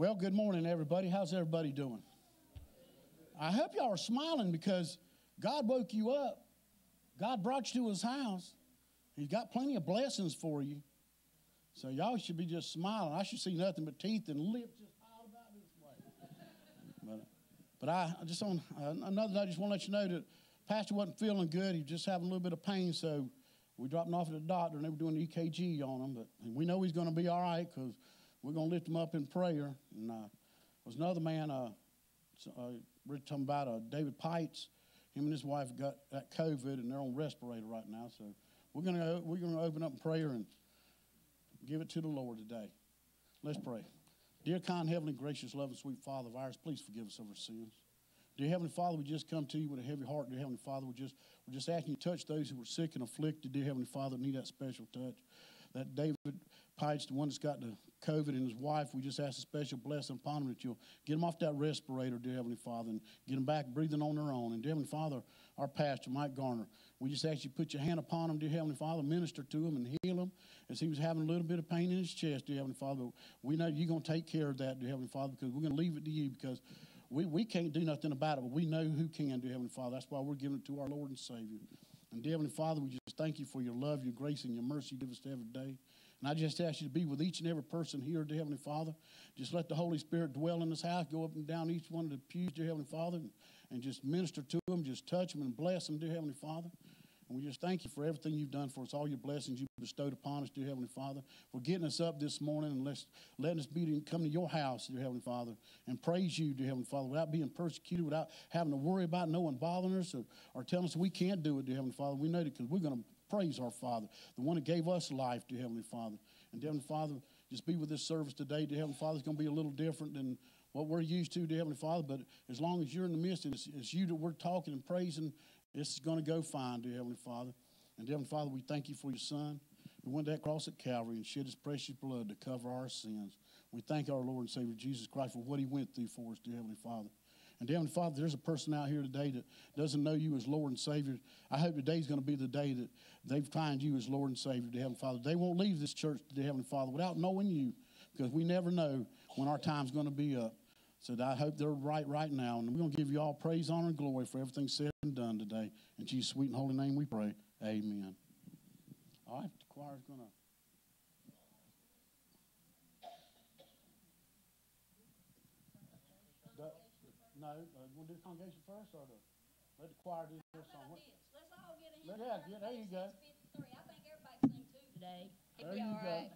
Well, good morning, everybody. How's everybody doing? I hope y'all are smiling because God woke you up. God brought you to his house. He's got plenty of blessings for you. So y'all should be just smiling. I should see nothing but teeth and lips just piled about this way. But, but I I just on uh, another note, I just want to let you know that Pastor wasn't feeling good. He was just having a little bit of pain, so we dropped him off at the doctor, and they were doing the EKG on him. But we know he's going to be all right because we're going to lift them up in prayer. And uh, there was another man, uh, uh, we're talking about uh, David Pites. Him and his wife got that COVID, and they're on respirator right now. So we're going to we're going to open up in prayer and give it to the Lord today. Let's pray. Dear, kind, heavenly, gracious, loving, sweet Father of ours, please forgive us of our sins. Dear Heavenly Father, we just come to you with a heavy heart. Dear Heavenly Father, we just we're just asking you to touch those who are sick and afflicted. Dear Heavenly Father, need that special touch. That David Page, the one that's got the COVID, and his wife, we just ask a special blessing upon them that you'll get them off that respirator, dear Heavenly Father, and get them back breathing on their own. And dear Heavenly Father, our pastor, Mike Garner, we just ask you put your hand upon them, dear Heavenly Father, minister to him and heal him as he was having a little bit of pain in his chest, dear Heavenly Father. We know you're going to take care of that, dear Heavenly Father, because we're going to leave it to you because we, we can't do nothing about it, but we know who can, dear Heavenly Father. That's why we're giving it to our Lord and Savior. And dear Heavenly Father, we just thank you for your love, your grace, and your mercy you give us every day. And I just ask you to be with each and every person here, dear Heavenly Father. Just let the Holy Spirit dwell in this house, go up and down each one of the pews, dear Heavenly Father, and, and just minister to them, just touch them and bless them, dear Heavenly Father. And we just thank you for everything you've done for us, all your blessings you bestowed upon us, dear Heavenly Father, for getting us up this morning and let's, letting us be to come to your house, dear Heavenly Father, and praise you, dear Heavenly Father, without being persecuted, without having to worry about no one bothering us or, or telling us we can't do it, dear Heavenly Father. We know that because we're going to praise our Father, the one that gave us life, dear Heavenly Father. And dear Heavenly Father, just be with this service today, dear Heavenly Father. It's going to be a little different than what we're used to, dear Heavenly Father, but as long as you're in the midst and it's, it's you that we're talking and praising, it's going to go fine, dear Heavenly Father. And dear Heavenly Father, we thank you for your Son who went to that cross at Calvary and shed his precious blood to cover our sins. We thank our Lord and Savior Jesus Christ for what he went through for us, dear Heavenly Father. And dear Heavenly Father, there's a person out here today that doesn't know you as Lord and Savior. I hope today's going to be the day that they find you as Lord and Savior, dear Heavenly Father. They won't leave this church, dear Heavenly Father, without knowing you because we never know when our time's going to be up. So I hope they're right right now. And we're going to give you all praise, honor, and glory for everything said and done today. In Jesus' sweet and holy name we pray. Amen. All right, the choir's going to. No, uh, we'll do the congregation first, or the, let the choir do their song. What- Let's all get in. Let- yeah, yeah, there you go. 53. I think everybody sing two today. There you go. right.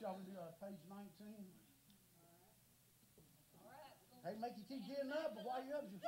Y'all would do uh, page 19. All right. Hey, make you keep getting up, but while you're up, just,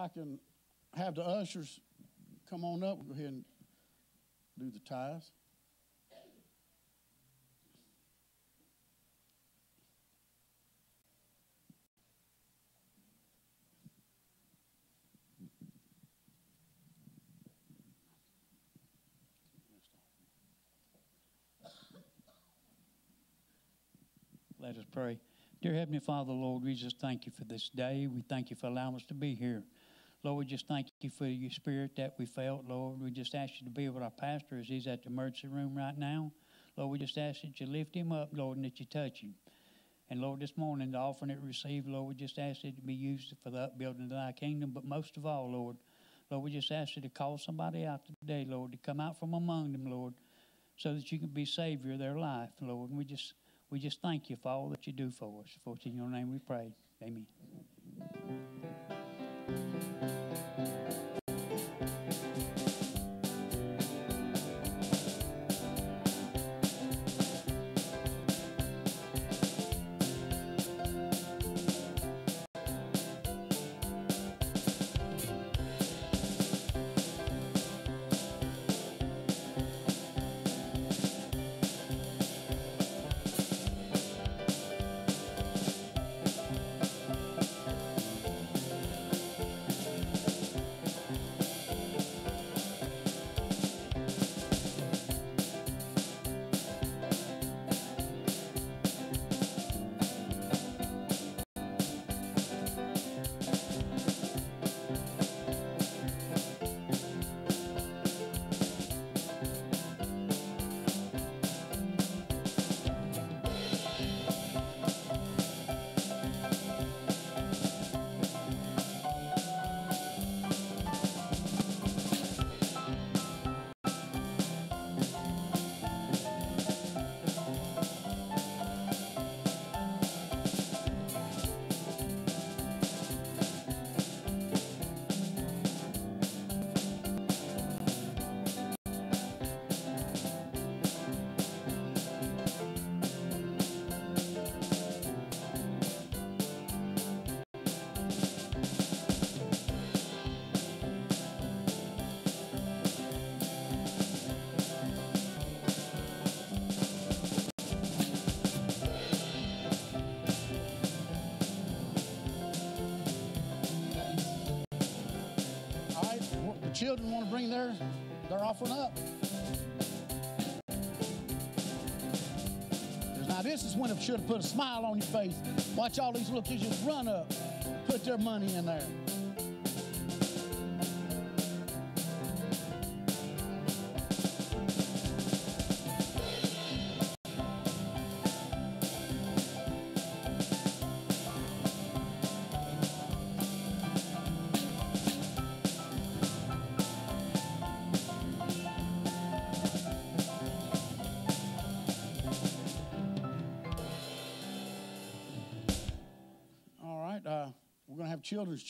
I can have the ushers come on up, go ahead and do the tithes. Let us pray. Dear Heavenly Father, Lord, we just thank you for this day. We thank you for allowing us to be here. Lord, we just thank you for your spirit that we felt, Lord. We just ask you to be with our pastor as he's at the emergency room right now. Lord, we just ask that you lift him up, Lord, and that you touch him. And Lord, this morning, the offering it received, Lord, we just ask it to be used for the upbuilding of thy kingdom. But most of all, Lord, Lord, we just ask you to call somebody out today, Lord, to come out from among them, Lord, so that you can be Savior of their life, Lord. And we just we just thank you for all that you do for us. For in your name we pray. Amen. Children want to bring their, their offering up. Now, this is when it should have put a smile on your face. Watch all these little kids just run up, put their money in there.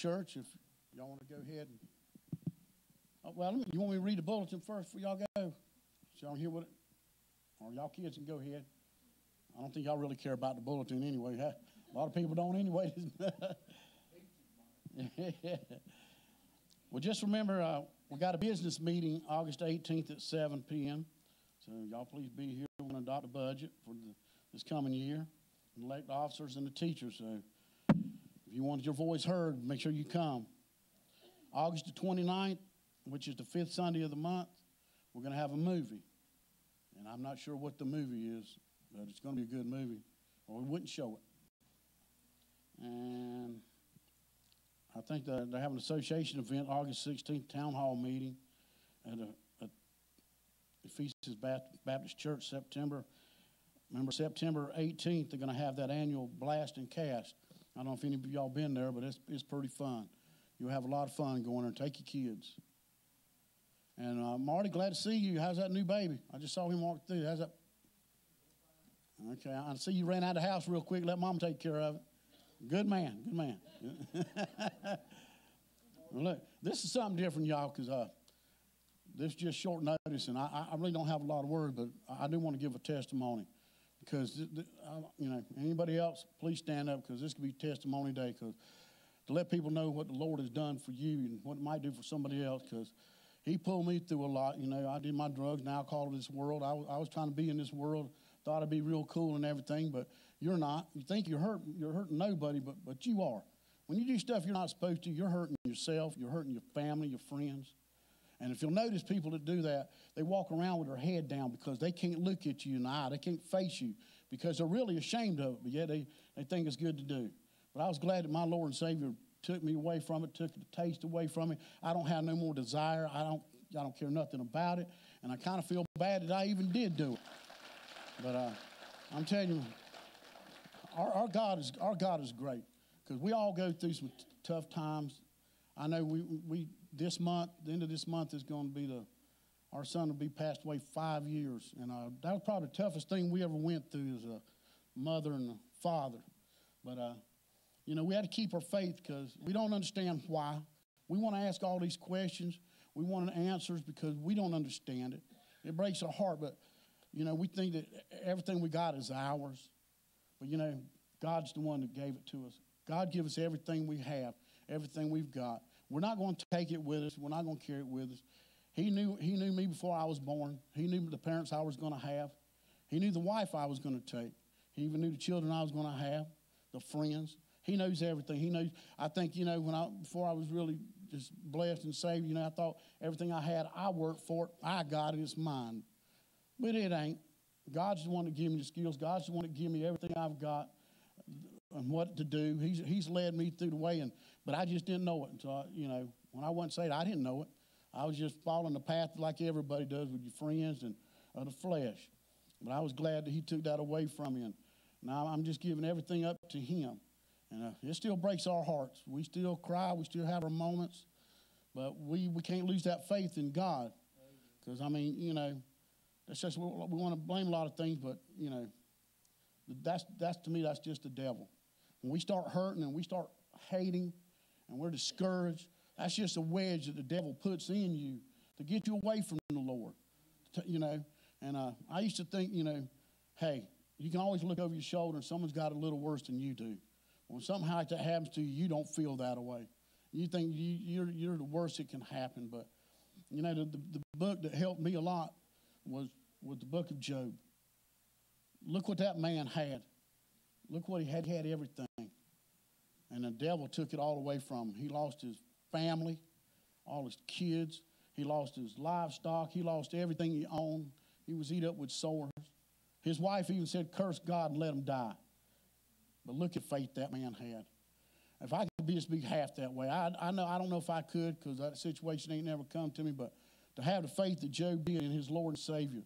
Church. If y'all want to go ahead and, oh, well, you want me to read the bulletin first before y'all go, so y'all hear what, it, or y'all kids can go ahead. I don't think y'all really care about the bulletin anyway. Huh? A lot of people don't anyway. well, just remember, uh, we got a business meeting August 18th at 7 p.m. So y'all please be here. We're going to adopt a budget for the, this coming year, and elect officers and the teachers. So if you want your voice heard, make sure you come. August the 29th, which is the fifth Sunday of the month, we're going to have a movie. And I'm not sure what the movie is, but it's going to be a good movie, or we wouldn't show it. And I think that they have an association event August 16th, town hall meeting at a, at Ephesians Bap- Baptist Church, September. Remember, September 18th, they're going to have that annual blast and cast. I don't know if any of y'all been there, but it's, it's pretty fun. You'll have a lot of fun going there. Take your kids. And uh, Marty, glad to see you. How's that new baby? I just saw him walk through. How's that? Okay, I see you ran out of the house real quick. Let mom take care of it. Good man, good man. Well, look, this is something different, y'all, because uh, this is just short notice, and I, I really don't have a lot of words, but I I do want to give a testimony because, you know, anybody else, please stand up because this could be testimony day because to let people know what the Lord has done for you and what it might do for somebody else because He pulled me through a lot. You know, I did my drugs and alcohol in this world. I was, I was trying to be in this world, thought I'd be real cool and everything, but you're not. You think you're hurt, you're hurting nobody, but, but you are. When you do stuff you're not supposed to, you're hurting yourself, you're hurting your family, your friends. And if you'll notice people that do that, they walk around with their head down because they can't look at you in the eye. They can't face you because they're really ashamed of it, but yet they, they think it's good to do. But I was glad that my Lord and Savior took me away from it, took the taste away from me. I don't have no more desire. I don't, I don't care nothing about it. And I kind of feel bad that I even did do it. But uh, I'm telling you, our, our God is our God is great because we all go through some t- tough times. I know we we this month, the end of this month is going to be the our son will be passed away five years, and uh, that was probably the toughest thing we ever went through as a mother and a father. But uh, you know, we had to keep our faith because we don't understand why. We want to ask all these questions. We want answers because we don't understand it. It breaks our heart, but you know, we think that everything we got is ours. But you know, God's the one that gave it to us. God give us everything we have, everything we've got. We're not going to take it with us. We're not going to carry it with us. He knew, he knew me before I was born. He knew the parents I was going to have. He knew the wife I was going to take. He even knew the children I was going to have, the friends. He knows everything. He knows. I think you know when I before I was really just blessed and saved. You know, I thought everything I had, I worked for it. I got it. It's mine. But it ain't. God's the one that gave me the skills. God's the one that gave me everything I've got and what to do. He's, he's led me through the way, and but I just didn't know it. So, I, you know, when I wasn't saved, I didn't know it. I was just following the path like everybody does with your friends and of the flesh. But I was glad that He took that away from me, and now I'm just giving everything up to Him. And uh, it still breaks our hearts. We still cry. We still have our moments, but we we can't lose that faith in God. Because I mean, you know, that's just we, we want to blame a lot of things, but you know, that's that's to me that's just the devil. When we start hurting and we start hating and we're discouraged, that's just a wedge that the devil puts in you to get you away from the Lord. You know, and uh, I used to think, you know, hey, you can always look over your shoulder and someone's got a little worse than you do. When something like that happens to you, you don't feel that way. You think you, you're, you're the worst that can happen. But, you know, the, the, the book that helped me a lot was, was the book of Job. Look what that man had. Look what he had. He had everything. And the devil took it all away from him. He lost his family, all his kids. He lost his livestock. He lost everything he owned. He was eat up with sores. His wife even said, Curse God and let him die. But look at faith that man had. If I could be just be half that way, I, I know I don't know if I could because that situation ain't never come to me. But to have the faith that Job did in his Lord and Savior,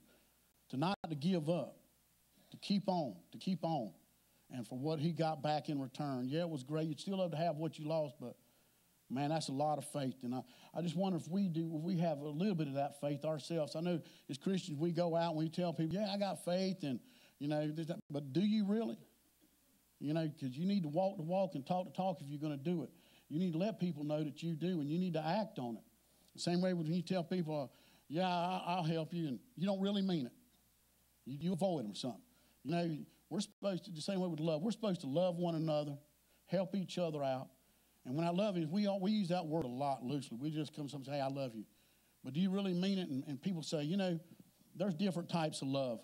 to not to give up, to keep on, to keep on, and for what he got back in return. Yeah, it was great. You'd still love to have what you lost, but man, that's a lot of faith. And I, I just wonder if we do, if we have a little bit of that faith ourselves. I know as Christians we go out and we tell people, yeah, I got faith, and you know, but do you really? You know, because you need to walk the walk and talk the talk if you're going to do it. You need to let people know that you do, and you need to act on it. Same way when you tell people, "Yeah, I'll help you," and you don't really mean it. You, you avoid them or something. You know, we're supposed to the same way with love. We're supposed to love one another, help each other out. And when I love you, we all, we use that word a lot loosely. We just come and say, "Hey, I love you," but do you really mean it? And, and people say, you know, there's different types of love.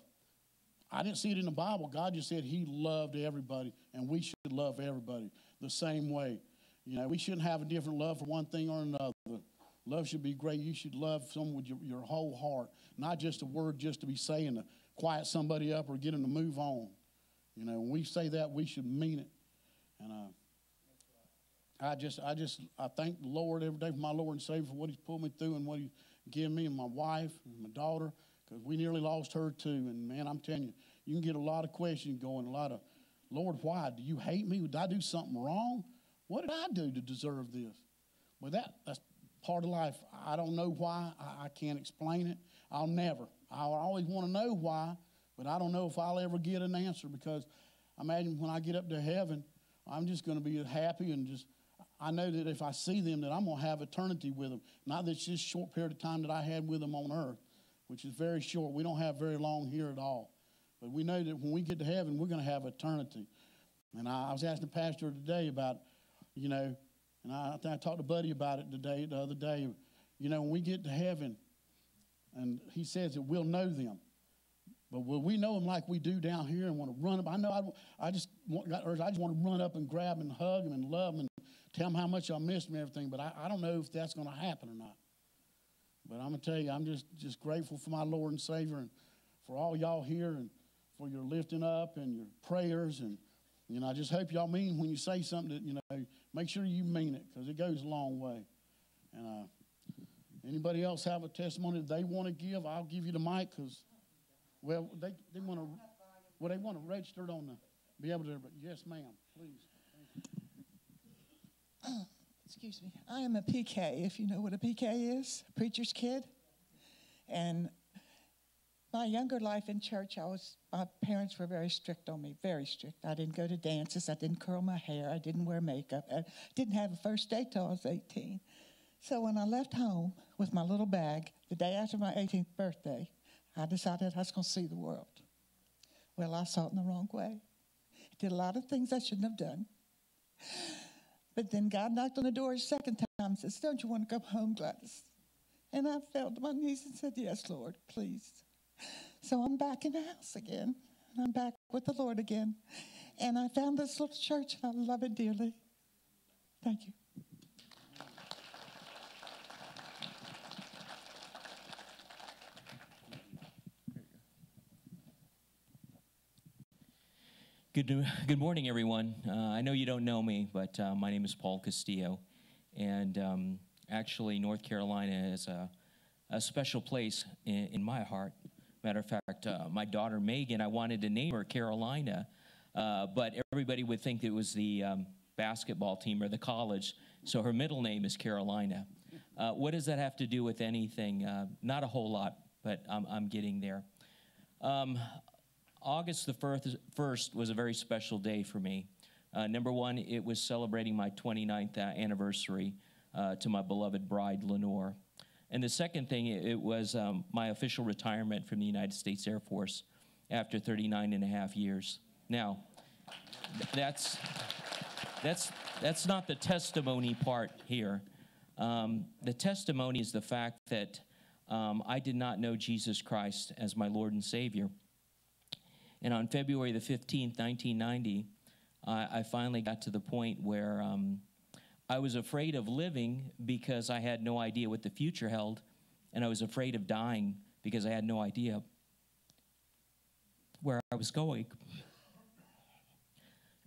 I didn't see it in the Bible. God just said He loved everybody, and we should love everybody the same way. You know, we shouldn't have a different love for one thing or another. Love should be great. You should love someone with your, your whole heart, not just a word just to be saying to quiet somebody up or get them to move on. You know, when we say that, we should mean it. And uh, I just, I just, I thank the Lord every day for my Lord and Savior for what He's pulled me through and what He's given me and my wife and my daughter because we nearly lost her too. And man, I'm telling you, you can get a lot of questions going, a lot of, Lord, why? Do you hate me? Did I do something wrong? What did I do to deserve this? Well, that, that's part of life. I don't know why. I, I can't explain it. I'll never. I'll always want to know why, but I don't know if I'll ever get an answer because I imagine when I get up to heaven, I'm just going to be happy and just, I know that if I see them, that I'm going to have eternity with them. Not this just short period of time that I had with them on earth, which is very short. We don't have very long here at all. But we know that when we get to heaven, we're going to have eternity. And I, I was asking the pastor today about, you know, and I, I think I talked to Buddy about it today, the other day. You know, when we get to heaven, and he says that we'll know them. But will we know them like we do down here and want to run up? I know I, I just want, got urged, I just want to run up and grab them and hug them and love them and tell them how much I miss them and everything. But I, I don't know if that's going to happen or not. But I'm going to tell you, I'm just, just grateful for my Lord and Savior and for all y'all here and for your lifting up and your prayers. And, you know, I just hope y'all mean when you say something that, you know, make sure you mean it because it goes a long way. And uh, anybody else have a testimony they want to give? I'll give you the mic because, well, they, they want to, well, they want to register on the, be able to, but yes, ma'am, please. Uh, excuse me, I am a PK, if you know what a PK is, a preacher's kid. And my younger life in church, I was, my parents were very strict on me, very strict. I didn't go to dances, I didn't curl my hair, I didn't wear makeup, I didn't have a first date till I was 18. So when I left home with my little bag, the day after my 18th birthday, I decided I was going to see the world. Well, I saw it in the wrong way. Did a lot of things I shouldn't have done. But then God knocked on the door a second time and says, Don't you want to come home, Gladys? And I fell to my knees and said, Yes, Lord, please. So I'm back in the house again. And I'm back with the Lord again. And I found this little church and I love it dearly. Thank you. Good, good morning, everyone. Uh, I know you don't know me, but uh, my name is Paul Castillo. And um, actually, North Carolina is a, a special place in, in, my heart. Matter of fact, uh, my daughter Megan, I wanted to name her Carolina, uh, but everybody would think it was the um, basketball team or the college, so her middle name is Carolina. Uh, what does that have to do with anything? Uh, not a whole lot, but I'm, I'm getting there. Um, August the 1st was a very special day for me. Uh, number one, it was celebrating my 29th anniversary uh, to my beloved bride, Lenore. And the second thing, it, was um, my official retirement from the United States Air Force after 39 and a half years. Now, that's, that's, that's not the testimony part here. Um, the testimony is the fact that um, I did not know Jesus Christ as my Lord and Savior and on February the 15th, 1990, I, I finally got to the point where um, I was afraid of living because I had no idea what the future held. and I was afraid of dying because I had no idea where I was going.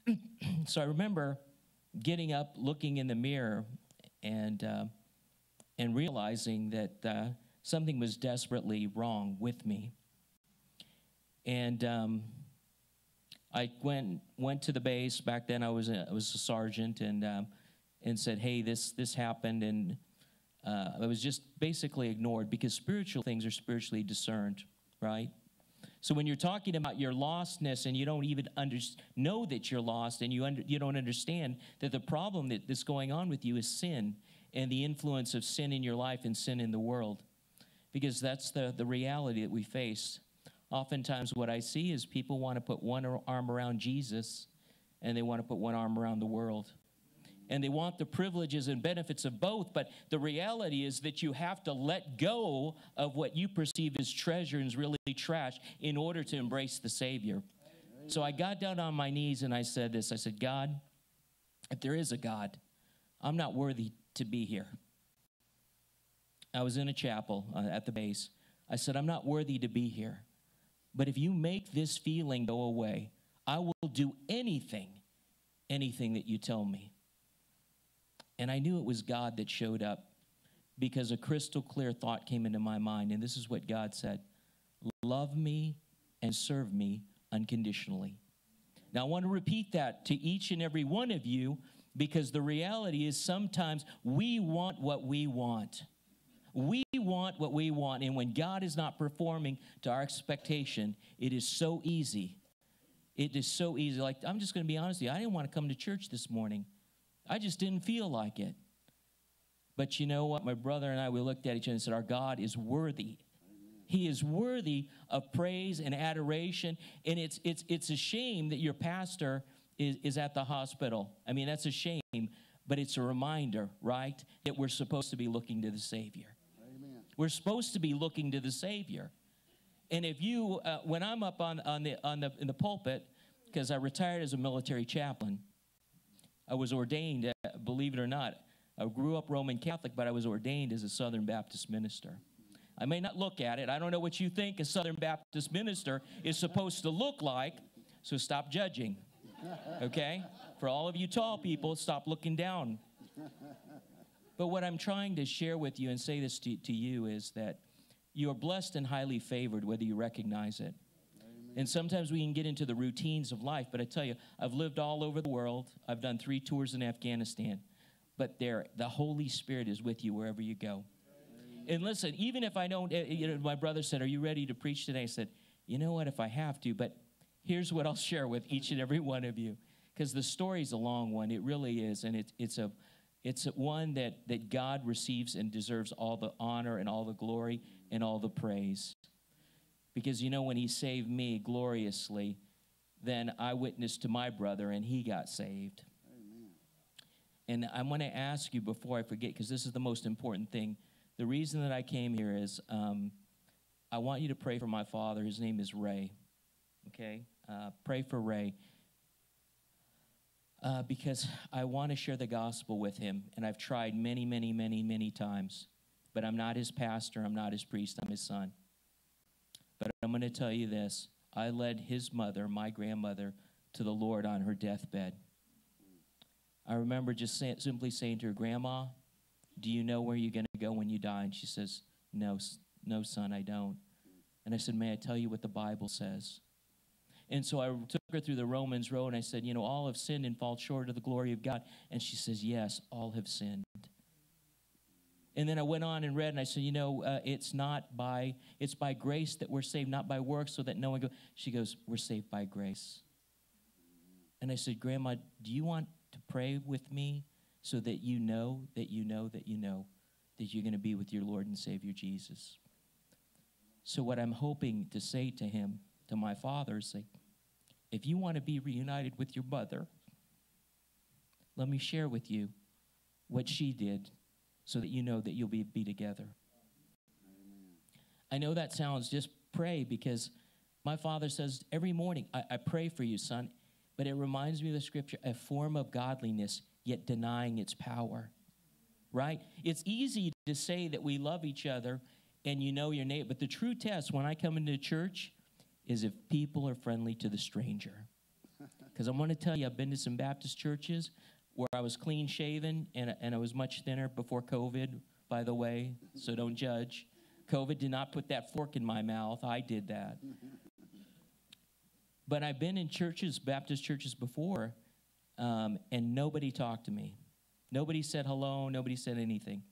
so I remember getting up, looking in the mirror, and uh, and realizing that uh, something was desperately wrong with me. And um, I went went to the base. Back then, I was a, I was a sergeant, and um, and said, "Hey, this this happened," and uh, I was just basically ignored because spiritual things are spiritually discerned, right? So when you're talking about your lostness and you don't even under, know that you're lost and you, under, you don't understand that the problem that, that's going on with you is sin and the influence of sin in your life and sin in the world, because that's the, the reality that we face. Oftentimes, what I see is people want to put one arm around Jesus and they want to put one arm around the world and they want the privileges and benefits of both. But the reality is that you have to let go of what you perceive as treasure and is really trash in order to embrace the Savior. So I got down on my knees and I said this I said, God, if there is a God, I'm not worthy to be here. I was in a chapel uh, at the base. I said, I'm not worthy to be here. But if you make this feeling go away, I will do anything, anything that you tell me. And I knew it was God that showed up because a crystal clear thought came into my mind. And this is what God said Love me and serve me unconditionally. Now, I want to repeat that to each and every one of you because the reality is sometimes we want what we want. We want what we want. And when God is not performing to our expectation, it is so easy. It is so easy. Like, I'm just going to be honest with you. I didn't want to come to church this morning. I just didn't feel like it. But you know what? My brother and I, we looked at each other and said, Our God is worthy. He is worthy of praise and adoration. And it's, it's, it's a shame that your pastor is, is at the hospital. I mean, that's a shame, but it's a reminder, right, that we're supposed to be looking to the Savior. We're supposed to be looking to the Savior. And if you, uh, when I'm up on, on the, on the, in the pulpit, because I retired as a military chaplain, I was ordained, uh, believe it or not. I grew up Roman Catholic, but I was ordained as a Southern Baptist minister. I may not look at it. I don't know what you think a Southern Baptist minister is supposed to look like, so stop judging. Okay? For all of you tall people, stop looking down. But what I'm trying to share with you and say this to, to you is that you are blessed and highly favored, whether you recognize it. And sometimes we can get into the routines of life, but I tell you, I've lived all over the world. I've done three tours in Afghanistan. But there, the Holy Spirit is with you wherever you go. And listen, even if I don't, eh, you know, my brother said, Are you ready to preach today? I said, You know what, if I have to, but here's what I'll share with each and every one of you. Because the story's a long one. It really is. And it, it's a it's one that, that God receives and deserves all the honor and all the glory and all the praise. Because you know, when he saved me gloriously, then I witnessed to my brother and he got saved. And I want to ask you before I forget, because this is the most important thing. The reason that I came here is um, I want you to pray for my father. His name is Ray. Okay? Uh, pray for Ray. Uh, because I want to share the gospel with him. And I've tried many, many, many, many times. But I'm not his pastor, I'm not his priest, I'm his son. But I'm going to tell you this I led his mother, my grandmother, to the Lord on her deathbed. I remember just say, simply saying to her, Grandma, do you know where you're going to go when you die? And she says, No, no, son, I don't. And I said, May I tell you what the Bible says? And so I took her through the Romans road and I said, You know, all have sinned and fall short of the glory of God. And she says, Yes, all have sinned. And then I went on and read, and I said, you know, uh, it's not by it's by grace that we're saved, not by works, so that no one go. She goes, we're saved by grace. And I said, Grandma, do you want to pray with me so that you know that you know that you know that you're going to be with your Lord and Savior Jesus? So what I'm hoping to say to him, to my father, say, if you want to be reunited with your mother, let me share with you what she did so that you know that you'll be, be together. I know that sounds just pray because my father says every morning, I, I pray for you, son, but it reminds me of the scripture a form of godliness, yet denying its power. Right? It's easy to say that we love each other and you know your neighbor. But the true test when I come into church is if people are friendly to the stranger. Because I'm going to tell you, I've been to some Baptist churches where I was clean shaven and, and I was much thinner before COVID, by the way, so don't judge. COVID did not put that fork in my mouth, I did that. But I've been in churches, Baptist churches before, um, and nobody talked to me. Nobody said hello, nobody said anything.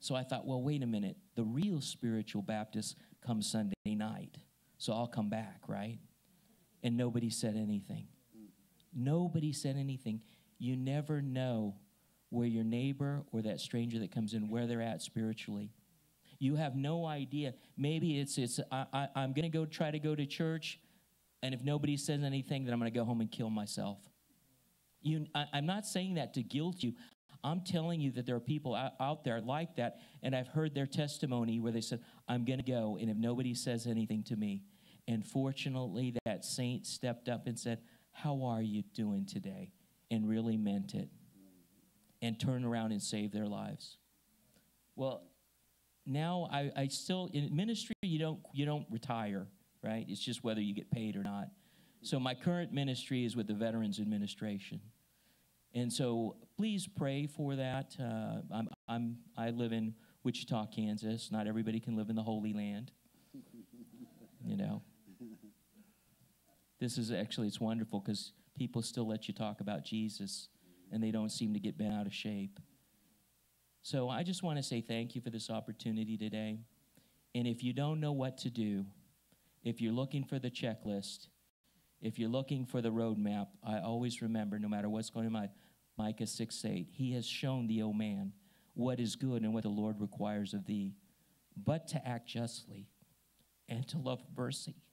So I thought, well, wait a minute. The real spiritual Baptist comes Sunday night. So I'll come back, right? And nobody said anything. Nobody said anything. You never know where your neighbor or that stranger that comes in, where they're at spiritually. You have no idea. Maybe it's, it's I, I, I'm going to go try to go to church, and if nobody says anything, then I'm going to go home and kill myself. You, I, I'm not saying that to guilt you. I'm telling you that there are people out, out there like that, and I've heard their testimony where they said, I'm going to go, and if nobody says anything to me. And fortunately, that saint stepped up and said, How are you doing today? And really meant it. And turned around and saved their lives. Well, now I, I still in ministry you don't you don't retire, right? It's just whether you get paid or not. So my current ministry is with the Veterans Administration. And so please pray for that. Uh, I'm, I'm, I live in Wichita, Kansas. Not everybody can live in the Holy Land. You know. This is actually, it's wonderful because people still let you talk about Jesus and they don't seem to get bent out of shape. So I just want to say thank you for this opportunity today. And if you don't know what to do, if you're looking for the checklist, if you're looking for the roadmap, I always remember, no matter what's going on Micah 6 8, he has shown thee, O man, what is good and what the Lord requires of thee, but to act justly and to love mercy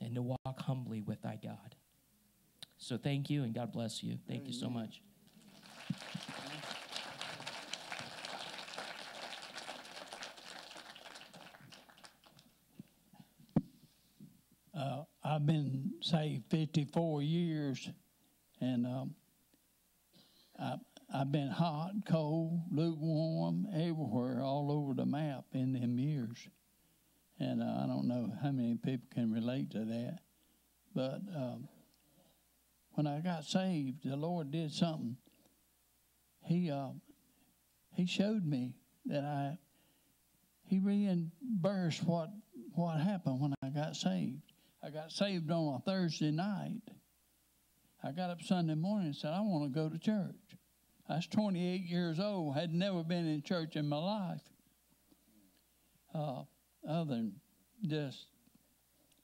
and to walk humbly with thy God. So thank you and God bless you. Thank you so much. Uh, I've been saved 54 years, and um, I, I've been hot, cold, lukewarm, everywhere, all over the map in them years. And uh, I don't know how many people can relate to that. But um, when I got saved, the Lord did something. He uh, He showed me that I He reimbursed what what happened when I got saved. I got saved on a Thursday night. I got up Sunday morning and said, I want to go to church. I was 28 years old, had never been in church in my life, uh, other than just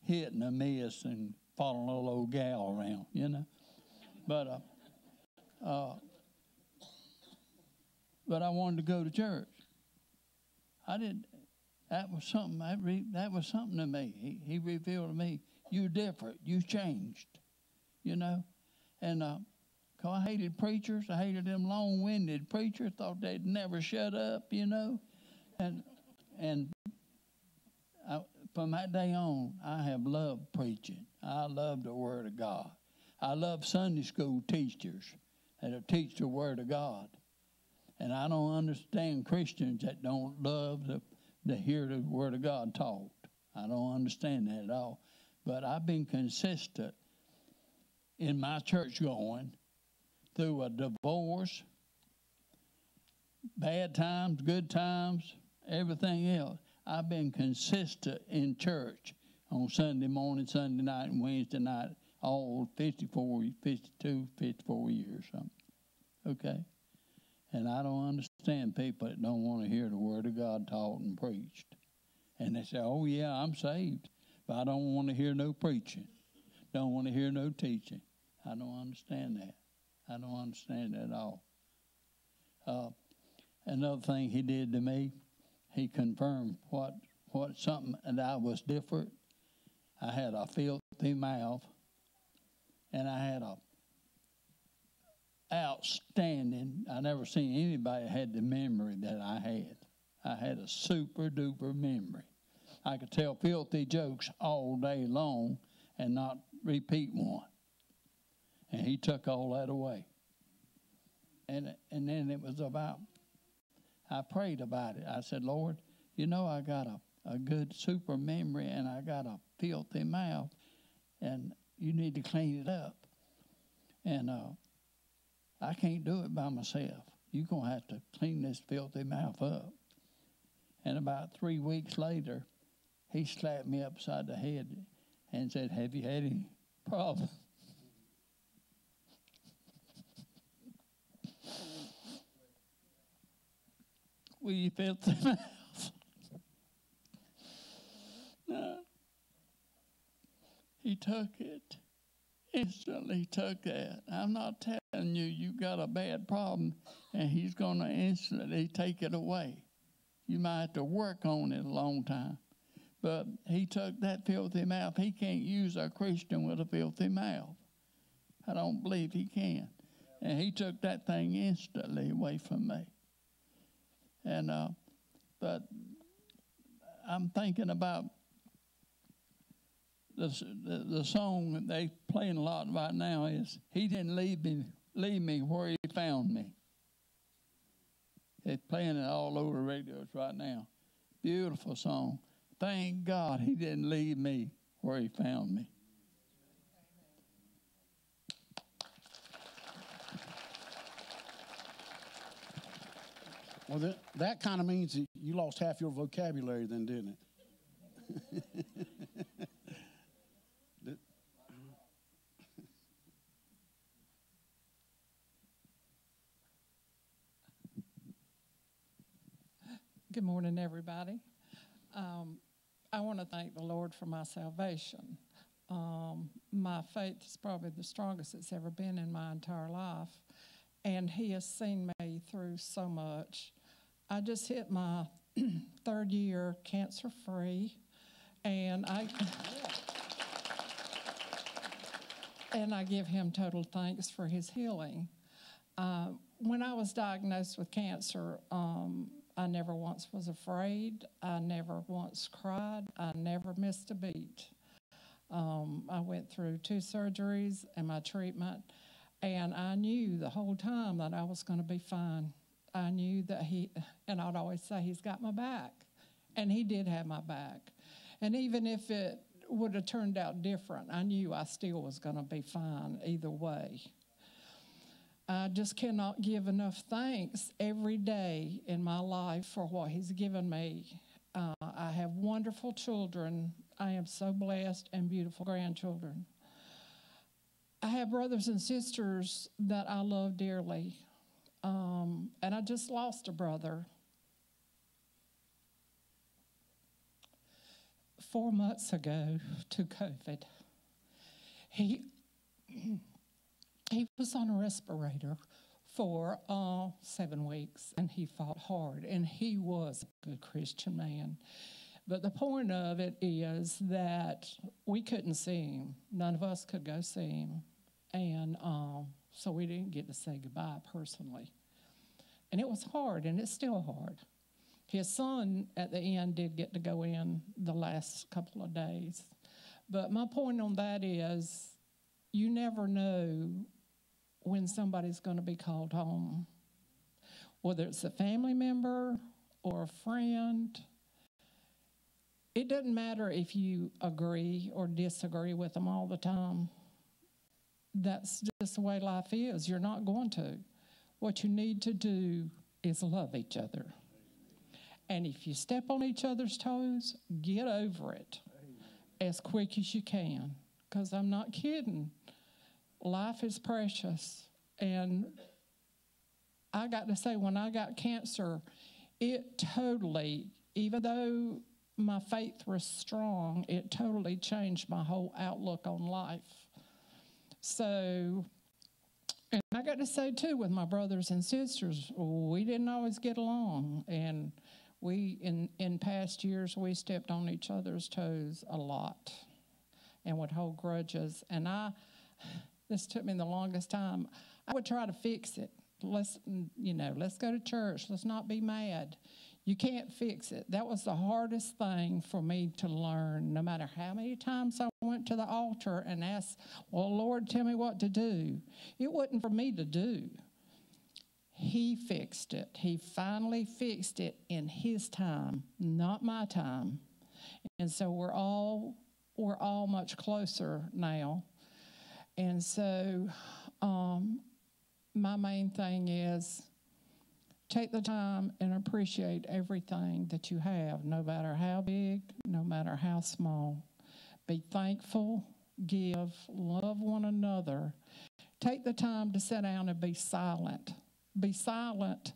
hitting a miss and following a little old gal around, you know. But uh, uh, but I wanted to go to church. I didn't. That was something. That, re, that was something to me. He, he revealed to me, "You're different. You changed." You know, and uh, 'cause I hated preachers. I hated them long-winded preachers. Thought they'd never shut up. You know, and and from that day on, I have loved preaching. I love the Word of God. I love Sunday school teachers that teach the Word of God. And I don't understand Christians that don't love to, to hear the Word of God taught. I don't understand that at all. But I've been consistent in my church going through a divorce, bad times, good times, everything else. I've been consistent in church on Sunday morning, Sunday night, and Wednesday night, all 54, 52, 54 years. Something. Okay? And I don't understand people that don't want to hear the Word of God taught and preached. And they say, oh, yeah, I'm saved, but I don't want to hear no preaching. Don't want to hear no teaching. I don't understand that. I don't understand that at all. Uh, another thing he did to me, he confirmed what what something that I was different. I had a filthy mouth, and I had a outstanding. I never seen anybody had the memory that I had. I had a super duper memory. I could tell filthy jokes all day long and not repeat one. And he took all that away. And and then it was about I prayed about it. I said, Lord, You know, I got a, a good super memory and I got a filthy mouth, and you need to clean it up. And uh, I can't do it by myself. You're going to have to clean this filthy mouth up. And about three weeks later, he slapped me upside the head and said, Have you had any problem? Will you filthy mouth? no. He took it. Instantly took that. I'm not telling you you got a bad problem and he's going to instantly take it away. You might have to work on it a long time. But he took that filthy mouth. He can't use a Christian with a filthy mouth. I don't believe he can. And he took that thing instantly away from me. And uh, but I'm thinking about the, the song they playing a lot right now is "He didn't leave me leave me where He found me." They're playing it all over the radios right now. Beautiful song. Thank God He didn't leave me where He found me. Well, that, that kind of means that you lost half your vocabulary then, didn't it? Good morning, everybody. Um, I want to thank the Lord for my salvation. Um, my faith is probably the strongest it's ever been in my entire life, and He has seen me through so much. I just hit my third year cancer free, and I. And I give him total thanks for his healing. Uh, when I was diagnosed with cancer, um, I never once was afraid. I never once cried. I never missed a beat. Um, I went through two surgeries and my treatment, and I knew the whole time that I was going to be fine. I knew that he, and I'd always say, He's got my back. And He did have my back. And even if it would have turned out different, I knew I still was going to be fine either way. I just cannot give enough thanks every day in my life for what He's given me. Uh, I have wonderful children. I am so blessed and beautiful grandchildren. I have brothers and sisters that I love dearly. Um, and I just lost a brother. Four months ago to COVID. He he was on a respirator for uh, seven weeks and he fought hard and he was a good christian man. But the point of it is that we couldn't see him. None of us could go see him. And um, so we didn't get to say goodbye personally and it was hard and it's still hard his son at the end did get to go in the last couple of days but my point on that is you never know when somebody's going to be called home, whether it's a family member or a friend. It doesn't matter if you agree or disagree with them all the time. That's just the way life is. You're not going to. What you need to do is love each other. And if you step on each other's toes, get over it as quick as you can. Because I'm not kidding life is precious. And I got to say, when I got cancer, it totally, even though my faith was strong, it totally changed my whole outlook on life. So, and I got to say too, with my brothers and sisters, we didn't always get along. And we, in, in past years, we stepped on each other's toes a lot and would hold grudges. And I, this took me the longest time. I would try to fix it. Let's, you know, let's go to church. Let's not be mad. You can't fix it. That was the hardest thing for me to learn, no matter how many times I went to the altar and asked, Well, Lord, tell me what to do. It wasn't for me to do. He fixed it. He finally fixed it in His time, not my time. And so we're all we're all much closer now. And so um, my main thing is take the time and appreciate everything that you have, no matter how big, no matter how small. Be thankful, give, love one another. Take the time to sit down and be silent. Be silent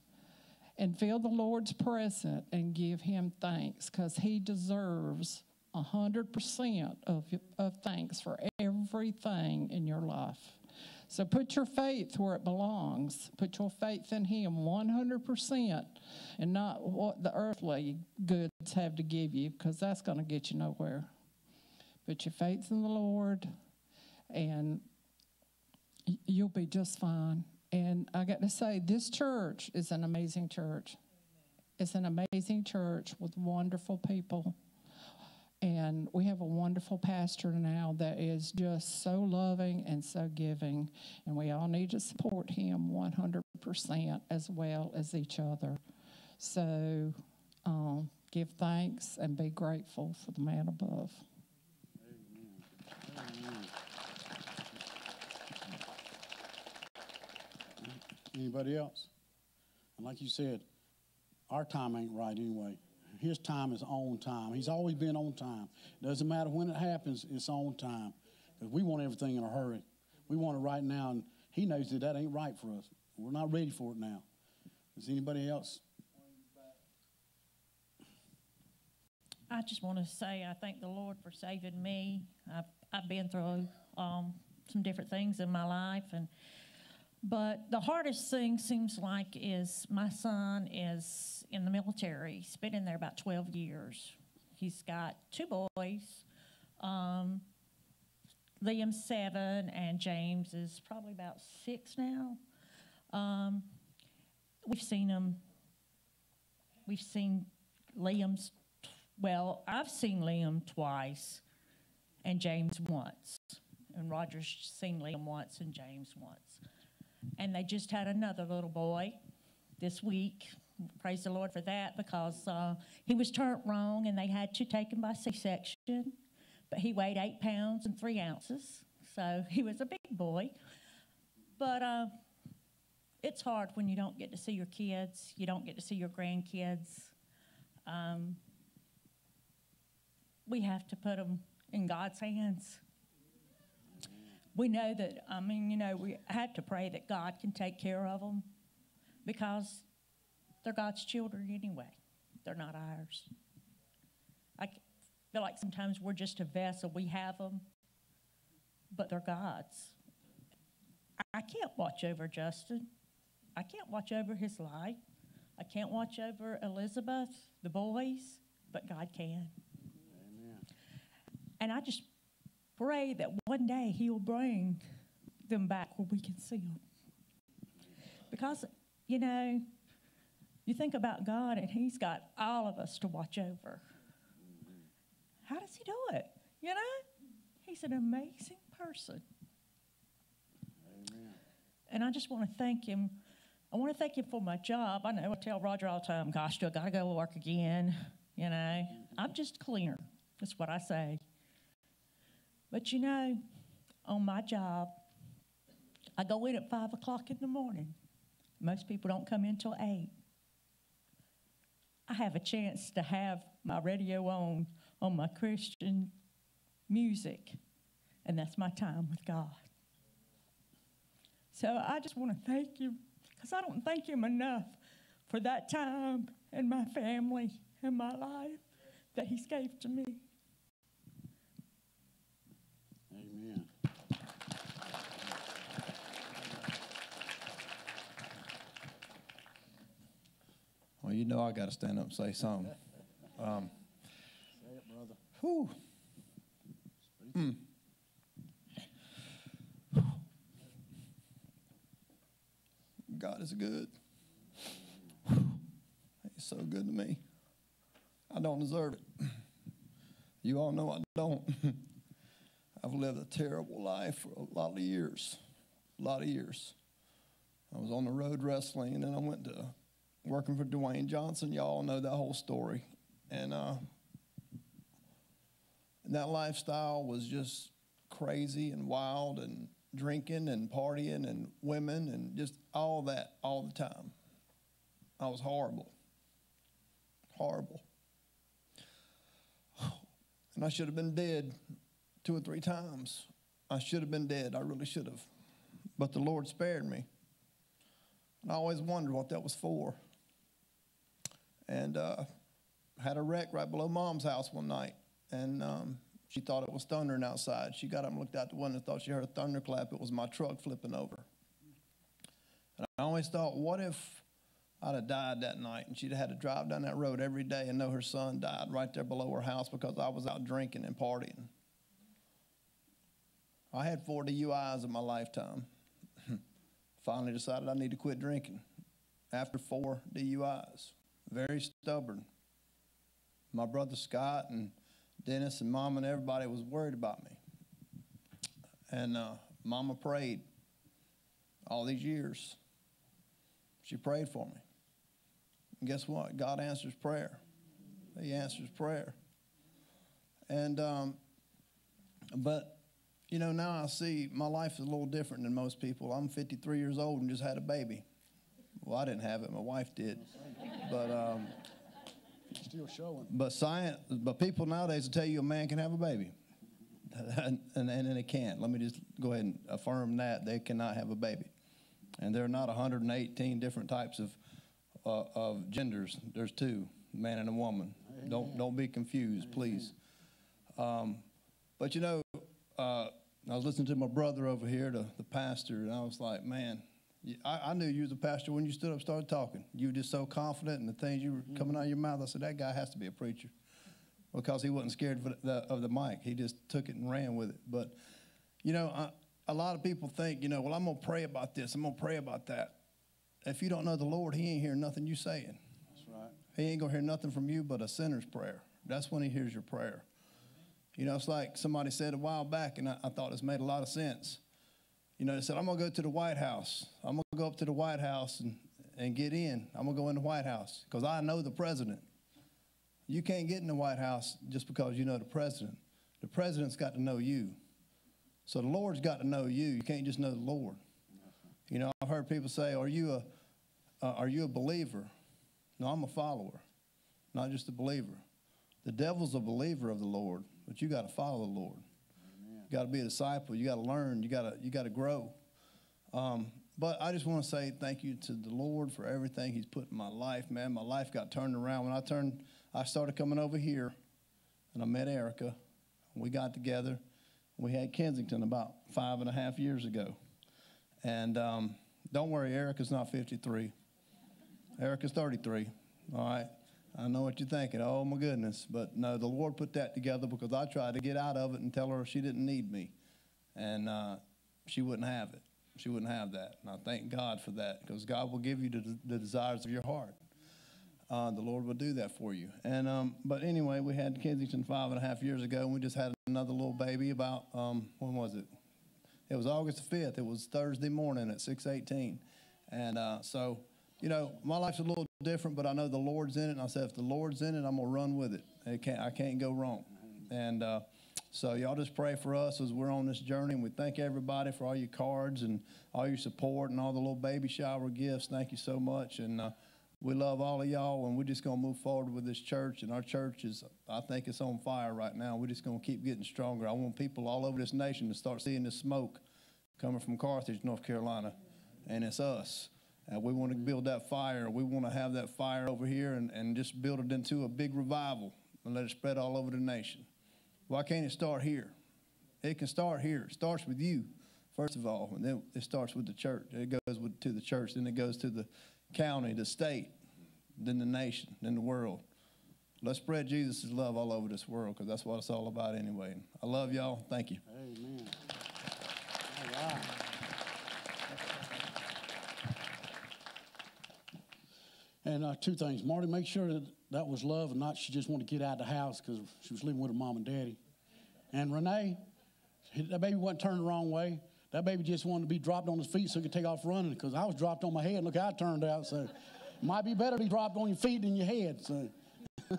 and feel the Lord's presence and give Him thanks because He deserves 100% of, of thanks for everything in your life. So put your faith where it belongs. Put your faith in Him 100% and not what the earthly goods have to give you because that's going to get you nowhere. Put your faith in the Lord and you'll be just fine. And I got to say, this church is an amazing church. It's an amazing church with wonderful people. And we have a wonderful pastor now that is just so loving and so giving. And we all need to support him 100% as well as each other. So um, give thanks and be grateful for the man above. Anybody else? And like you said, our time ain't right anyway. His time is on time. He's always been on time. Doesn't matter when it happens, it's on time. Because we want everything in a hurry. We want it right now, and he knows that that ain't right for us. We're not ready for it now. Is anybody else? I just want to say I thank the Lord for saving me. I've, I've been through um, some different things in my life, and but the hardest thing seems like is my son is in the military. He's been in there about 12 years. He's got two boys. Um, Liam's seven, and James is probably about six now. Um, we've seen them. We've seen Liam's. Well, I've seen Liam twice, and James once, and Roger's seen Liam once and James once. And they just had another little boy this week. Praise the Lord for that because uh, he was turned wrong and they had to take him by C section. But he weighed eight pounds and three ounces, so he was a big boy. But uh, it's hard when you don't get to see your kids, you don't get to see your grandkids. Um, we have to put them in God's hands we know that, I mean, you know, we have to pray that God can take care of them because they're God's children anyway. They're not ours. I feel like sometimes we're just a vessel. We have them, but they're God's. I can't watch over Justin. I can't watch over his life. I can't watch over Elizabeth, the boys, but God can. Amen. And I just pray that one day He'll bring them back where we can see them. Because, you know, you think about God and He's got all of us to watch over. How does He do it? You know? He's an amazing person. Amen. And I just want to thank Him. I want to thank Him for my job. I know I tell Roger all the time, gosh, do I got to go to work again? You know, I'm just cleaner. That's what I say. But you know, on my job, I go in at five o'clock in the morning. Most people don't come in till eight. I have a chance to have my radio on on my Christian music, and that's my time with God. So I just want to thank Him because I don't thank Him enough for that time and my family and my life that He's gave to me. Amen. Well, you know I got to stand up and say something. Um, Say it, brother. whew. Mm. God is good. He's so good to me. I don't deserve it. You all know I don't. I've lived a terrible life for a lot of years. A lot of years. I was on the road wrestling, and then I went to working for Dwayne Johnson. Y'all know that whole story. And, uh, and that lifestyle was just crazy and wild and drinking and partying and women and just all that all the time. I was horrible. Horrible. And I should have been dead two or three times. I should have been dead. I really should have. But the Lord spared me. And I always wondered what that was for. And uh, had a wreck right below mom's house one night. And um, she thought it was thundering outside. She got up and looked out the window and thought she heard a thunderclap. It was my truck flipping over. And I always thought, what if I'd have died that night and she'd have had to drive down that road every day and know her son died right there below her house because I was out drinking and partying. I had four DUIs in my lifetime. Finally decided I need to quit drinking after four DUIs. Very stubborn. My brother Scott and Dennis and Mom and everybody was worried about me. And uh, Mama prayed all these years. She prayed for me. And guess what? God answers prayer. He answers prayer. And, um, but, you know, now I see my life is a little different than most people. I'm 53 years old and just had a baby. Well, I didn't have it, my wife did. But, um, Still showing. but science, but people nowadays will tell you a man can have a baby. and, and, and they can't. Let me just go ahead and affirm that. They cannot have a baby. And there are not 118 different types of, uh, of genders. There's two, man and a woman. Don't, don't be confused, please. Um, but you know, uh, I was listening to my brother over here, the, the pastor, and I was like, man, I, I knew you was a pastor when you stood up and started talking. You were just so confident in the things you were mm-hmm. coming out of your mouth. I said, that guy has to be a preacher because he wasn't scared of the, of the mic. He just took it and ran with it. But, you know, I, a lot of people think, you know, well, I'm going to pray about this. I'm going to pray about that. If you don't know the Lord, he ain't hearing nothing you saying. That's right. He ain't going to hear nothing from you but a sinner's prayer. That's when he hears your prayer. You know, it's like somebody said a while back, and I, I thought this made a lot of sense. You know, said, I'm going to go to the White House. I'm going to go up to the White House and, and get in. I'm going to go in the White House because I know the president. You can't get in the White House just because you know the president. The president's got to know you. So the Lord's got to know you. You can't just know the Lord. You know, I've heard people say, "Are you a, uh, are you a believer?" No, I'm a follower, not just a believer. The devil's a believer of the Lord, but you got to follow the Lord. Got to be a disciple. You got to learn. You got to you got to grow. Um, but I just want to say thank you to the Lord for everything He's put in my life, man. My life got turned around when I turned. I started coming over here, and I met Erica. We got together. We had Kensington about five and a half years ago, and um, don't worry, Erica's not 53. Erica's 33. All right. I know what you're thinking. Oh my goodness. But no, the Lord put that together because I tried to get out of it and tell her she didn't need me. And uh, she wouldn't have it. She wouldn't have that. And I thank God for that because God will give you the, the desires of your heart. Uh, the Lord will do that for you. And um, but anyway, we had Kensington five and a half years ago, and we just had another little baby. About um, when was it? It was August the fifth. It was Thursday morning at six eighteen, and uh, so you know my life's a little different, but I know the Lord's in it. And I said, if the Lord's in it, I'm gonna run with it. It can't, I can't go wrong. And uh, so y'all just pray for us as we're on this journey. And we thank everybody for all your cards and all your support and all the little baby shower gifts. Thank you so much. And uh, we love all of y'all. And we're just gonna move forward with this church. And our church is, I think it's on fire right now. We're just gonna keep getting stronger. I want people all over this nation to start seeing the smoke coming from Carthage, North Carolina, and it's us. And we want to build that fire. We want to have that fire over here and, and just build it into a big revival and let it spread all over the nation. Why can't it start here? It can start here. It starts with you, first of all, and then it starts with the church. It goes with, to the church, then it goes to the county, the state, then the nation, then the world. Let's spread Jesus' love all over this world because that's what it's all about anyway. I love y'all. Thank you. Amen. All right. And uh, two things. Marty, make sure that that was love and not she just wanted to get out of the house because she was living with her mom and daddy. And Renee, that baby wasn't turned the wrong way. That baby just wanted to be dropped on his feet so he could take off running because I was dropped on my head. Look how it turned out. So might be better to be dropped on your feet than your head. So,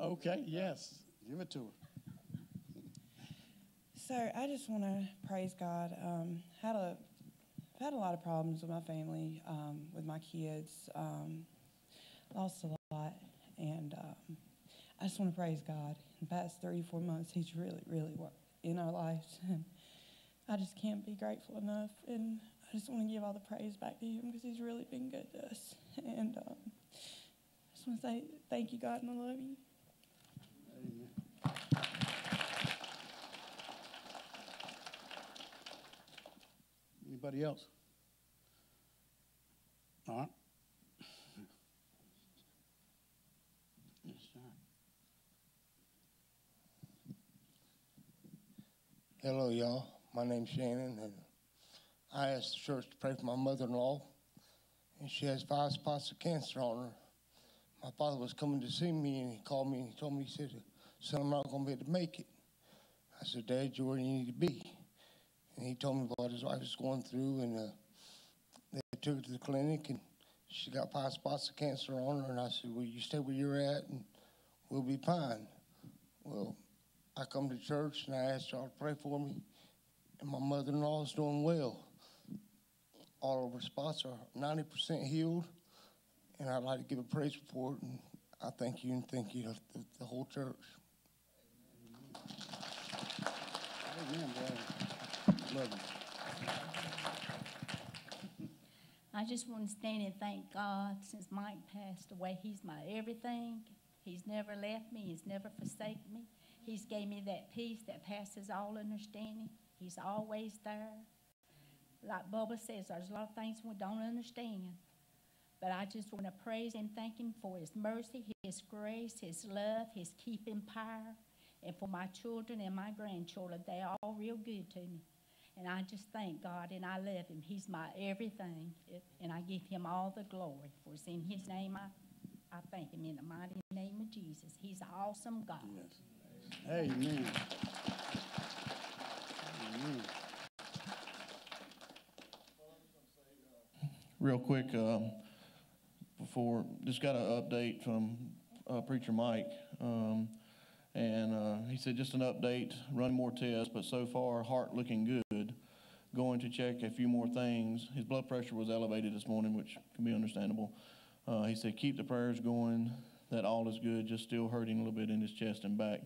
okay, yes, give it to her. So I just want to praise God. Um, had a I've had a lot of problems with my family, um, with my kids. Um, lost a lot, and um, I just want to praise God. In the past 34 months, He's really, really worked in our lives, and I just can't be grateful enough. And I just want to give all the praise back to Him because He's really been good to us. And um, I just want to say thank you, God, and I love you. Anybody else? All right. Hello, y'all. My name's Shannon, and I asked the church to pray for my mother-in-law, and she has five spots of cancer on her. My father was coming to see me, and he called me and he told me, he said, son, I'm not going to be able to make it. I said, Dad, you're where you need to be. And he told me what his wife was going through, and uh, they took her to the clinic, and she got five spots of cancer on her. And I said, Well, you stay where you're at, and we'll be fine. Well, I come to church, and I asked y'all to pray for me, and my mother in law is doing well. All of her spots are 90% healed, and I'd like to give a praise report, and I thank you and thank you to the, the whole church. Amen, brother. Love you. I just want to stand and thank God since Mike passed away. He's my everything. He's never left me. He's never forsaken me. He's gave me that peace that passes all understanding. He's always there. Like Bubba says, there's a lot of things we don't understand. But I just want to praise and thank him for his mercy, his grace, his love, his keeping power. And for my children and my grandchildren, they are all real good to me. And I just thank God and I love him. He's my everything. And I give him all the glory. For it's in his name I, I thank him in the mighty name of Jesus. He's an awesome God. Yes. Amen. Amen. Real quick, um, before, just got an update from uh, Preacher Mike. Um, and uh, he said, just an update, run more tests, but so far, heart looking good. Going to check a few more things. His blood pressure was elevated this morning, which can be understandable. Uh, he said, keep the prayers going, that all is good, just still hurting a little bit in his chest and back.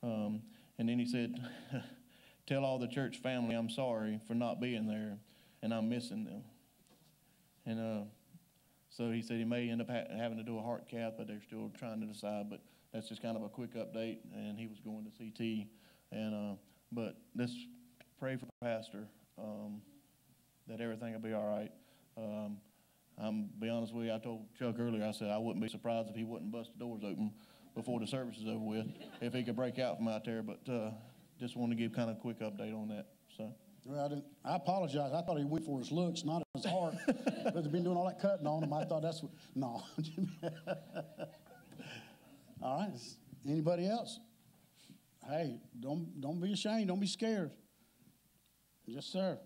Um, and then he said, tell all the church family I'm sorry for not being there, and I'm missing them. And uh, so he said he may end up ha- having to do a heart cath, but they're still trying to decide. But that's just kind of a quick update. And he was going to CT. And uh, but let's pray for the Pastor um, that everything will be all right. Um, I'm be honest with you. I told Chuck earlier. I said I wouldn't be surprised if he wouldn't bust the doors open before the service is over with, if he could break out from out there. But uh, just want to give kind of a quick update on that. So. Well, I, didn't, I apologize. I thought he went for his looks, not his heart. because he's been doing all that cutting on him. I thought that's what. No. all right. Anybody else? Hey, don't don't be ashamed. Don't be scared. Yes, sir.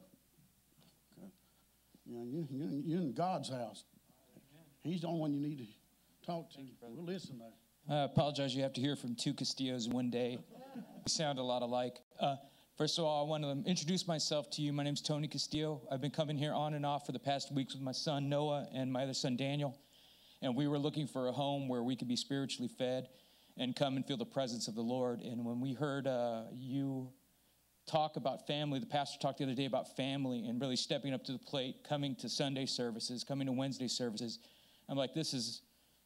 Okay. You know, you, you, you're in God's house. He's the only one you need to talk to. We'll listen though. I apologize. You have to hear from two Castillos in one day. We sound a lot alike. Uh, First of all, I want to introduce myself to you. My name is Tony Castillo. I've been coming here on and off for the past weeks with my son Noah and my other son Daniel. And we were looking for a home where we could be spiritually fed and come and feel the presence of the Lord. And when we heard uh, you talk about family, the pastor talked the other day about family and really stepping up to the plate, coming to Sunday services, coming to Wednesday services. I'm like, this is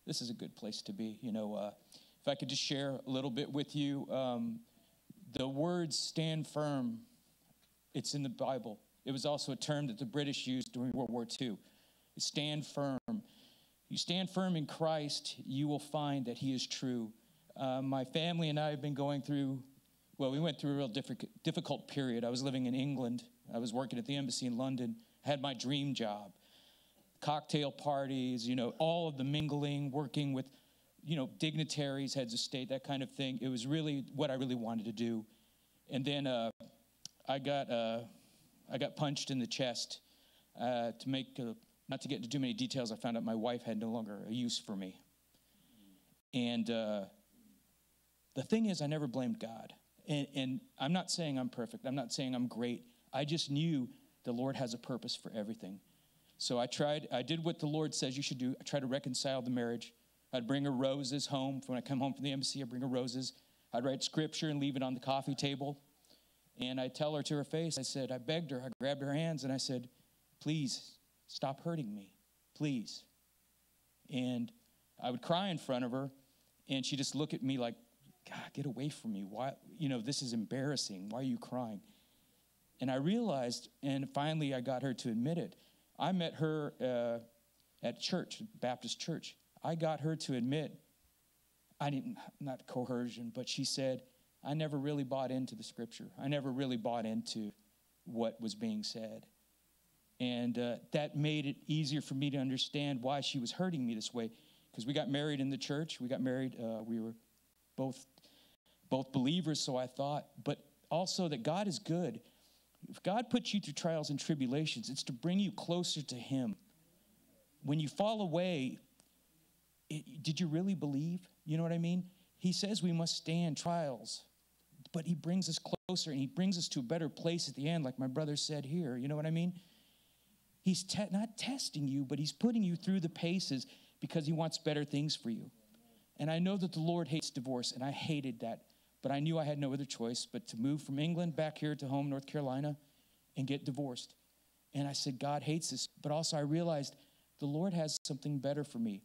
this is a good place to be. You know, uh, if I could just share a little bit with you. Um, the words stand firm, it's in the Bible. It was also a term that the British used during World War II. Stand firm. You stand firm in Christ, you will find that He is true. Uh, my family and I have been going through, well, we went through a real difficult period. I was living in England, I was working at the embassy in London, had my dream job. Cocktail parties, you know, all of the mingling, working with you know, dignitaries, heads of state, that kind of thing. It was really what I really wanted to do. And then uh, I got uh, I got punched in the chest. Uh, to make a, not to get into too many details, I found out my wife had no longer a use for me. And uh, the thing is, I never blamed God. And, and I'm not saying I'm perfect. I'm not saying I'm great. I just knew the Lord has a purpose for everything. So I tried. I did what the Lord says you should do. I tried to reconcile the marriage. I'd bring her roses home when I come home from the embassy. I'd bring her roses. I'd write scripture and leave it on the coffee table. And I'd tell her to her face, I said, I begged her, I grabbed her hands and I said, please stop hurting me, please. And I would cry in front of her and she'd just look at me like, God, get away from me. Why, you know, this is embarrassing. Why are you crying? And I realized, and finally I got her to admit it. I met her uh, at church, Baptist church. I got her to admit, I didn't, not coercion, but she said, I never really bought into the scripture. I never really bought into what was being said. And uh, that made it easier for me to understand why she was hurting me this way. Because we got married in the church. We got married, uh, we were both, both believers, so I thought, but also that God is good. If God puts you through trials and tribulations, it's to bring you closer to Him. When you fall away, it, did you really believe? You know what I mean? He says we must stand trials but he brings us closer and he brings us to a better place at the end, like my brother said here. You know what I mean? He's te- not testing you, but he's putting you through the paces because he wants better things for you. And I know that the Lord hates divorce, and I hated that, but I knew I had no other choice but to move from England back here to home, North Carolina, and get divorced. And I said, God hates this, but also I realized the Lord has something better for me.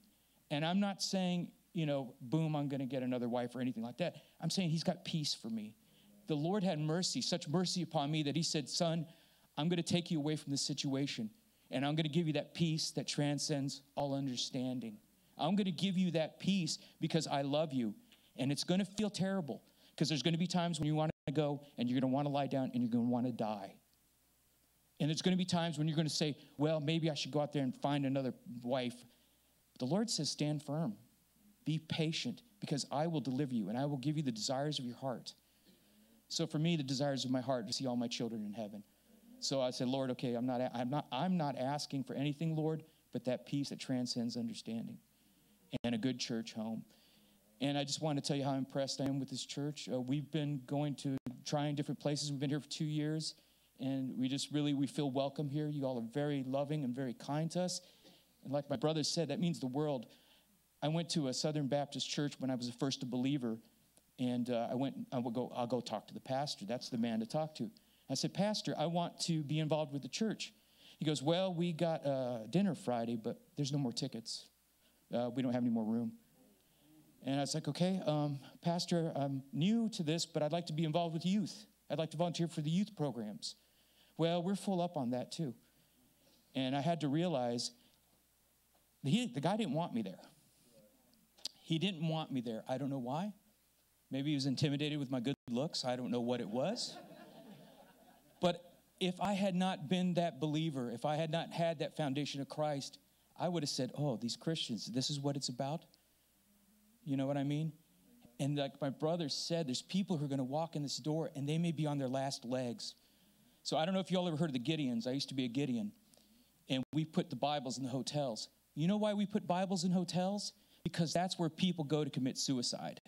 And I'm not saying you know, boom, I'm going to get another wife or anything like that. I'm saying He's got peace for me. The Lord had mercy, such mercy upon me that He said, Son, I'm going to take you away from this situation, and I'm going to give you that peace that transcends all understanding. I'm going to give you that peace because I love you. And it's going to feel terrible because there's going to be times when you want to go and you're going to want to lie down and you're going to want to die. And there's going to be times when you're going to say, well, maybe I should go out there and find another wife. The Lord says, stand firm. Be patient because I will deliver you and I will give you the desires of your heart. So for me, the desires of my heart to see all my children in heaven. So I said, Lord, okay, I'm not, I'm not, I'm not asking for anything, Lord, but that peace that transcends understanding and a good church home. And I just want to tell you how impressed I am with this church. Uh, we've been going to trying different places. We've been here for two years, and we just really we feel welcome here. You all are very loving and very kind to us. And like my brother said, that means the world. I went to a Southern Baptist church when I was a first a believer, and uh, I went. I will go. I'll go talk to the pastor. That's the man to talk to. I said, Pastor, I want to be involved with the church. He goes, Well, we got uh, dinner Friday, but there's no more tickets. Uh, we don't have any more room. And I was like, Okay, um, Pastor, I'm new to this, but I'd like to be involved with youth. I'd like to volunteer for the youth programs. Well, we're full up on that too. And I had to realize he, the guy didn't want me there. He didn't want me there. I don't know why. Maybe he was intimidated with my good looks. I don't know what it was. but if I had not been that believer, if I had not had that foundation of Christ, I would have said, Oh, these Christians, this is what it's about. You know what I mean? And like my brother said, there's people who are going to walk in this door and they may be on their last legs. So I don't know if y'all ever heard of the Gideons. I used to be a Gideon. And we put the Bibles in the hotels. You know why we put Bibles in hotels? because that's where people go to commit suicide.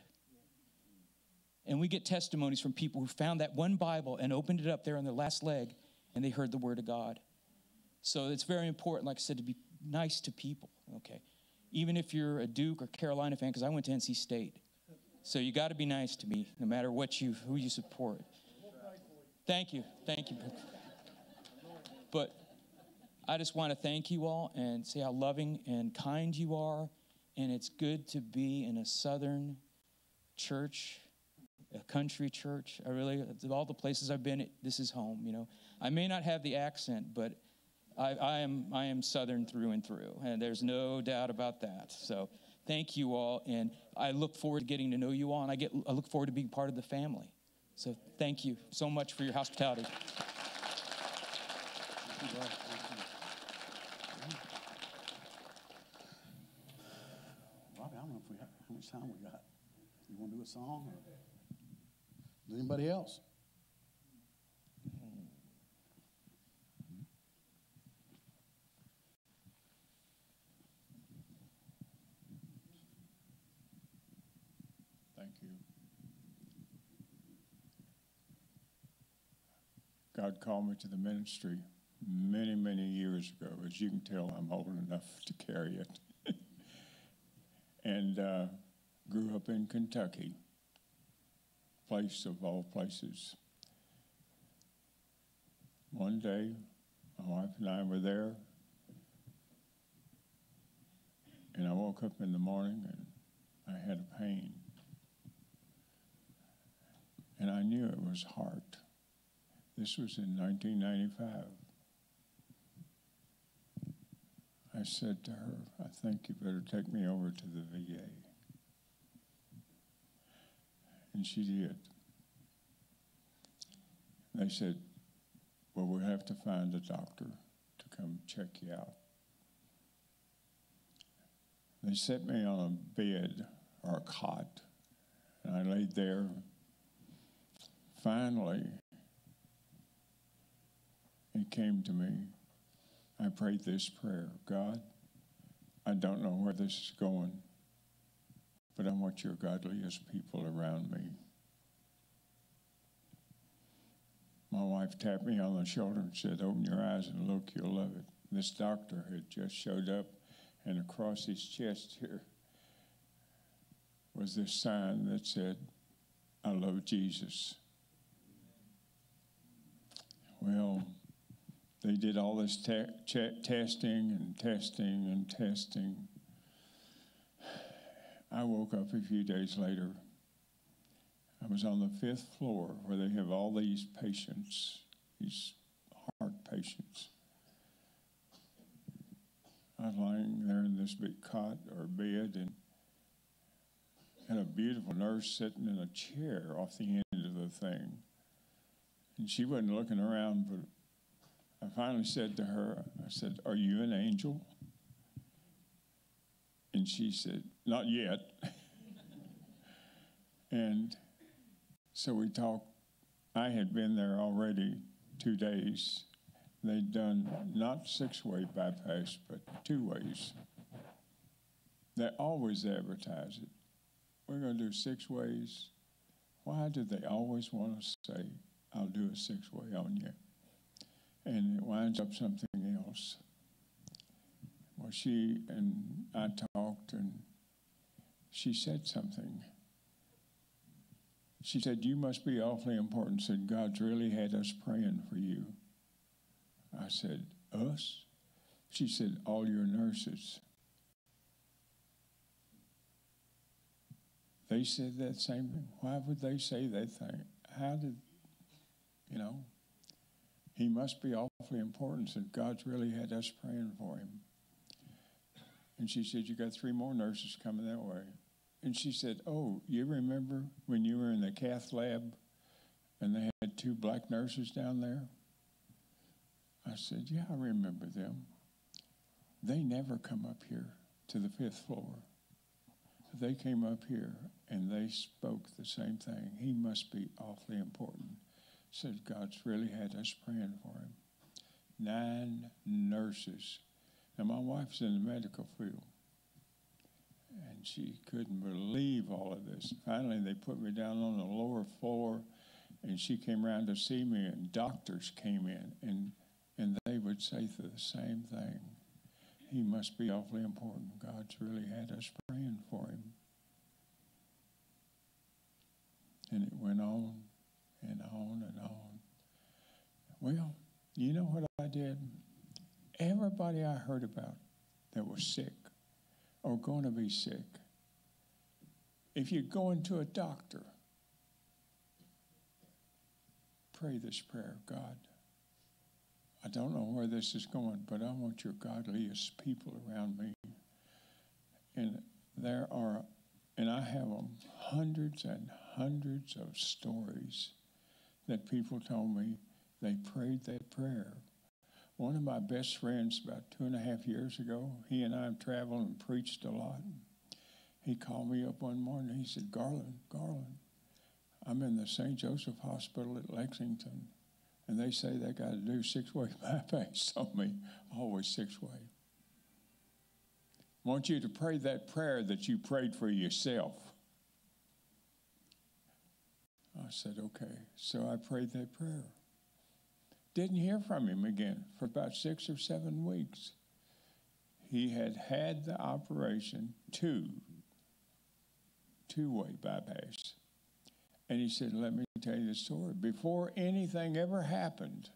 And we get testimonies from people who found that one Bible and opened it up there on their last leg and they heard the word of God. So it's very important, like I said, to be nice to people, okay? Even if you're a Duke or Carolina fan, because I went to NC State. So you got to be nice to me, no matter what you who you support. Thank you, thank you. But I just want to thank you all and say how loving and kind you are and it's good to be in a southern church, a country church. I really, all the places I've been, this is home, you know. I may not have the accent, but I, I, am, I am southern through and through, and there's no doubt about that. So thank you all, and I look forward to getting to know you all, and I, get, I look forward to being part of the family. So thank you so much for your hospitality. Robbie, I don't know if we have, how much time we got? You want to do a song? Or? Anybody else? Thank you. God called me to the ministry many, many years ago. As you can tell, I'm old enough to carry it. and uh, grew up in Kentucky, place of all places. One day, my wife and I were there, and I woke up in the morning and I had a pain. And I knew it was heart. This was in 1995. I said to her, I think you better take me over to the VA. And she did. They said, Well, we'll have to find a doctor to come check you out. They set me on a bed or a cot, and I laid there. Finally, it came to me. I prayed this prayer God, I don't know where this is going, but I want your godliest people around me. My wife tapped me on the shoulder and said, Open your eyes and look, you'll love it. This doctor had just showed up, and across his chest here was this sign that said, I love Jesus. Well, they did all this testing and testing and testing. I woke up a few days later. I was on the fifth floor where they have all these patients, these heart patients. I was lying there in this big cot or bed and had a beautiful nurse sitting in a chair off the end of the thing. And she wasn't looking around, but I finally said to her, I said, Are you an angel? And she said, Not yet. and so we talked. I had been there already two days. They'd done not six way bypass, but two ways. They always advertise it. We're going to do six ways. Why do they always want to say, I'll do a six way on you? And it winds up something else. Well, she and I talked, and she said something. She said, You must be awfully important. Said, God's really had us praying for you. I said, Us? She said, All your nurses. They said that same thing. Why would they say that thing? How did, you know? He must be awfully important since God's really had us praying for him. And she said, You got three more nurses coming that way. And she said, Oh, you remember when you were in the cath lab and they had two black nurses down there? I said, Yeah, I remember them. They never come up here to the fifth floor. They came up here and they spoke the same thing. He must be awfully important said God's really had us praying for him. Nine nurses. Now, my wife's in the medical field, and she couldn't believe all of this. Finally, they put me down on the lower floor, and she came around to see me, and doctors came in, and, and they would say the same thing. He must be awfully important. God's really had us praying for him. And it went on and on and on. Well, you know what I did? Everybody I heard about that was sick or going to be sick, if you're going to a doctor, pray this prayer God, I don't know where this is going, but I want your godliest people around me. And there are, and I have them, hundreds and hundreds of stories that people told me they prayed that prayer. One of my best friends, about two and a half years ago, he and I traveled and preached a lot. He called me up one morning. He said, Garland, Garland, I'm in the St. Joseph Hospital at Lexington, and they say they got to do six way bypass on me, always six way. I want you to pray that prayer that you prayed for yourself. I said, okay. So I prayed that prayer. Didn't hear from him again for about six or seven weeks. He had had the operation, two, two way bypass. And he said, Let me tell you the story. Before anything ever happened,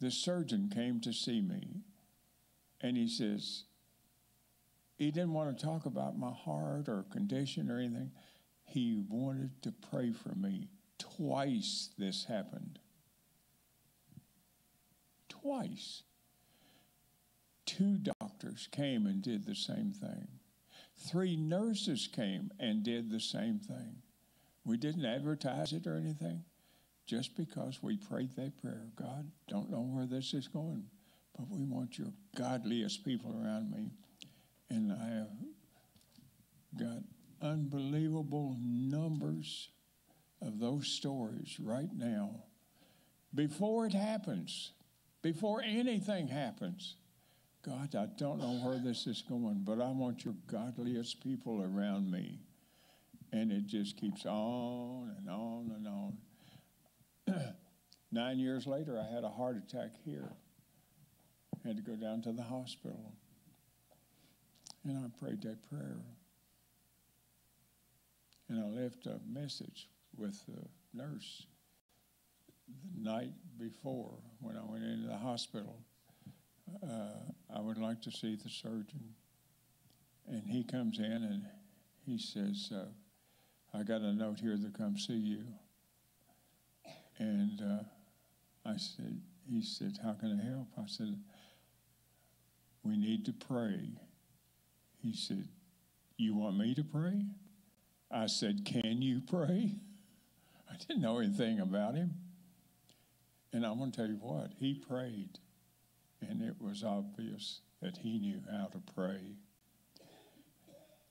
the surgeon came to see me and he says, he didn't want to talk about my heart or condition or anything. He wanted to pray for me. Twice this happened. Twice. Two doctors came and did the same thing. Three nurses came and did the same thing. We didn't advertise it or anything, just because we prayed that prayer. God, don't know where this is going, but we want your godliest people around me. And I have got unbelievable numbers of those stories right now. Before it happens, before anything happens, God, I don't know where this is going, but I want your godliest people around me. And it just keeps on and on and on. Nine years later, I had a heart attack here. Had to go down to the hospital. And I prayed that prayer. And I left a message with the nurse the night before when I went into the hospital. Uh, I would like to see the surgeon. And he comes in and he says, uh, I got a note here to come see you. And uh, I said, he said, how can I help? I said, we need to pray. He said, you want me to pray? I said, can you pray? I didn't know anything about him. And I'm going to tell you what, he prayed, and it was obvious that he knew how to pray.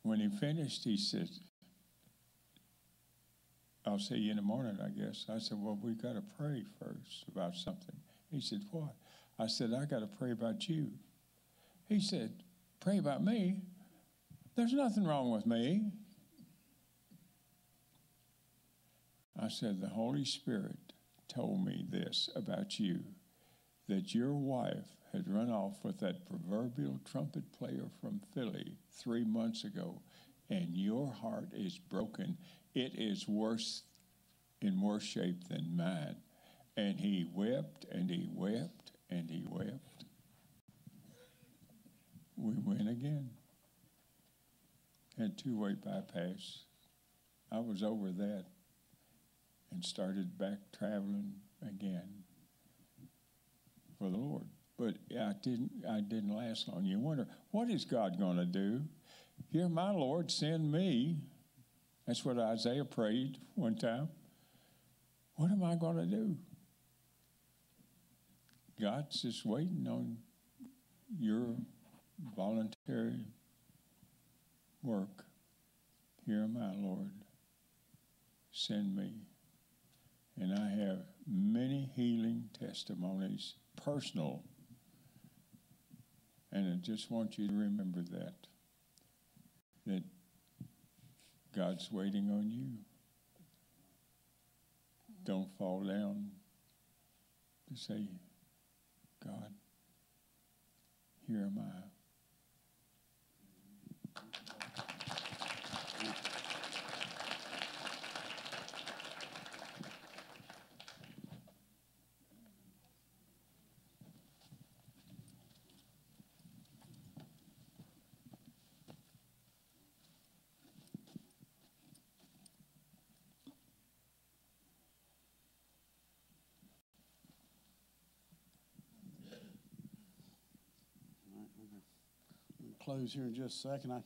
When he finished, he said, I'll see you in the morning, I guess. I said, Well, we got to pray first about something. He said, What? I said, I got to pray about you. He said, Pray about me? There's nothing wrong with me. I said, The Holy Spirit told me this about you that your wife had run off with that proverbial trumpet player from Philly three months ago, and your heart is broken. It is worse in worse shape than mine. And he wept and he wept and he wept. We went again. Had two way bypass. I was over that and started back traveling again for the Lord. But I didn't I didn't last long. You wonder, what is God going to do? Here, my Lord, send me. That's what Isaiah prayed one time. What am I going to do? God's just waiting on your voluntary work. Here I, Lord. Send me. And I have many healing testimonies, personal. And I just want you to remember that. That God's waiting on you. Don't fall down to say, God, here am I. close here in just a second. I,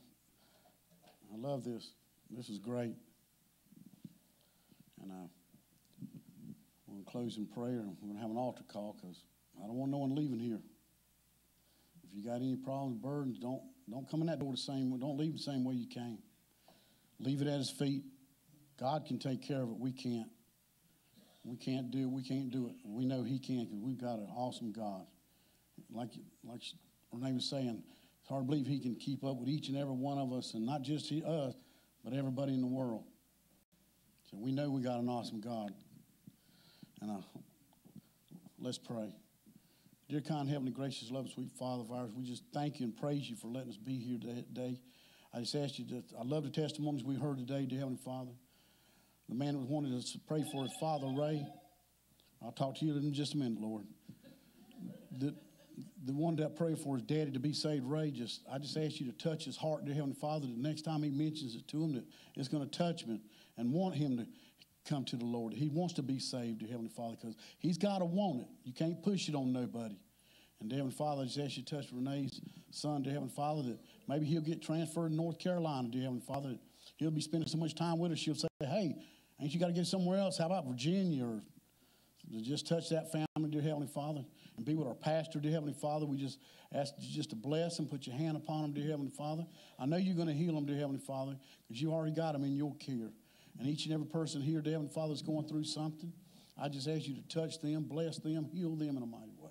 I love this. This is great. And I want to close in prayer. We're going to have an altar call because I don't want no one leaving here. If you got any problems, burdens, don't don't come in that door the same way. Don't leave the same way you came. Leave it at His feet. God can take care of it. We can't. We can't do. We can't do it. We know He can because we've got an awesome God. Like like Renee was saying, it's hard to believe he can keep up with each and every one of us, and not just he, us, but everybody in the world. So we know we got an awesome God. And uh, let's pray. Dear kind, heavenly, gracious, loving, sweet Father of ours, we just thank you and praise you for letting us be here today. I just ask you to, I love the testimonies we heard today, dear Heavenly Father. The man that wanted us to pray for his father, Ray. I'll talk to you in just a minute, Lord. The one that I pray for his daddy to be saved, just I just ask you to touch his heart, dear Heavenly Father. The next time he mentions it to him, that it's going to touch him and want him to come to the Lord. He wants to be saved, dear Heavenly Father, because he's got to want it. You can't push it on nobody. And dear Heavenly Father, I just ask you to touch Renee's son, dear Heavenly Father, that maybe he'll get transferred to North Carolina, dear Heavenly Father. He'll be spending so much time with her, she'll say, hey, ain't you got to get somewhere else? How about Virginia or just touch that family, dear Heavenly Father, and be with our pastor, dear Heavenly Father. We just ask you just to bless them, put your hand upon them, dear Heavenly Father. I know you're going to heal them, dear Heavenly Father, because you already got them in your care. And each and every person here, dear Heavenly Father, is going through something. I just ask you to touch them, bless them, heal them in a mighty way.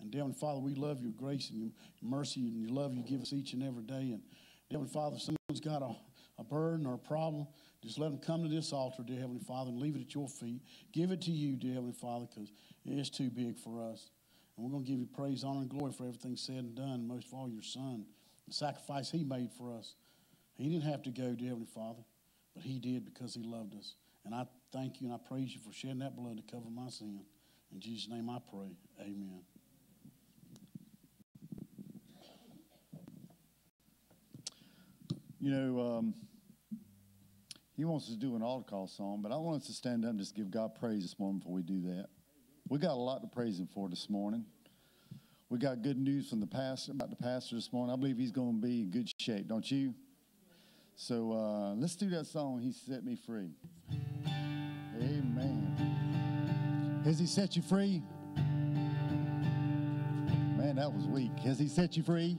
And dear Heavenly Father, we love your grace and your mercy and your love you give us each and every day. And dear Heavenly Father, someone's got a, a burden or a problem, just let them come to this altar, dear Heavenly Father, and leave it at your feet. Give it to you, dear Heavenly Father, because it is too big for us. And we're going to give you praise, honor, and glory for everything said and done, most of all, your Son, the sacrifice he made for us. He didn't have to go, dear Heavenly Father, but he did because he loved us. And I thank you and I praise you for shedding that blood to cover my sin. In Jesus' name I pray. Amen. You know, um, he wants us to do an altar call song, but I want us to stand up and just give God praise this morning before we do that. We got a lot to praise Him for this morning. We got good news from the pastor about the pastor this morning. I believe he's going to be in good shape, don't you? So uh, let's do that song. He set me free. Amen. Has He set you free? Man, that was weak. Has He set you free?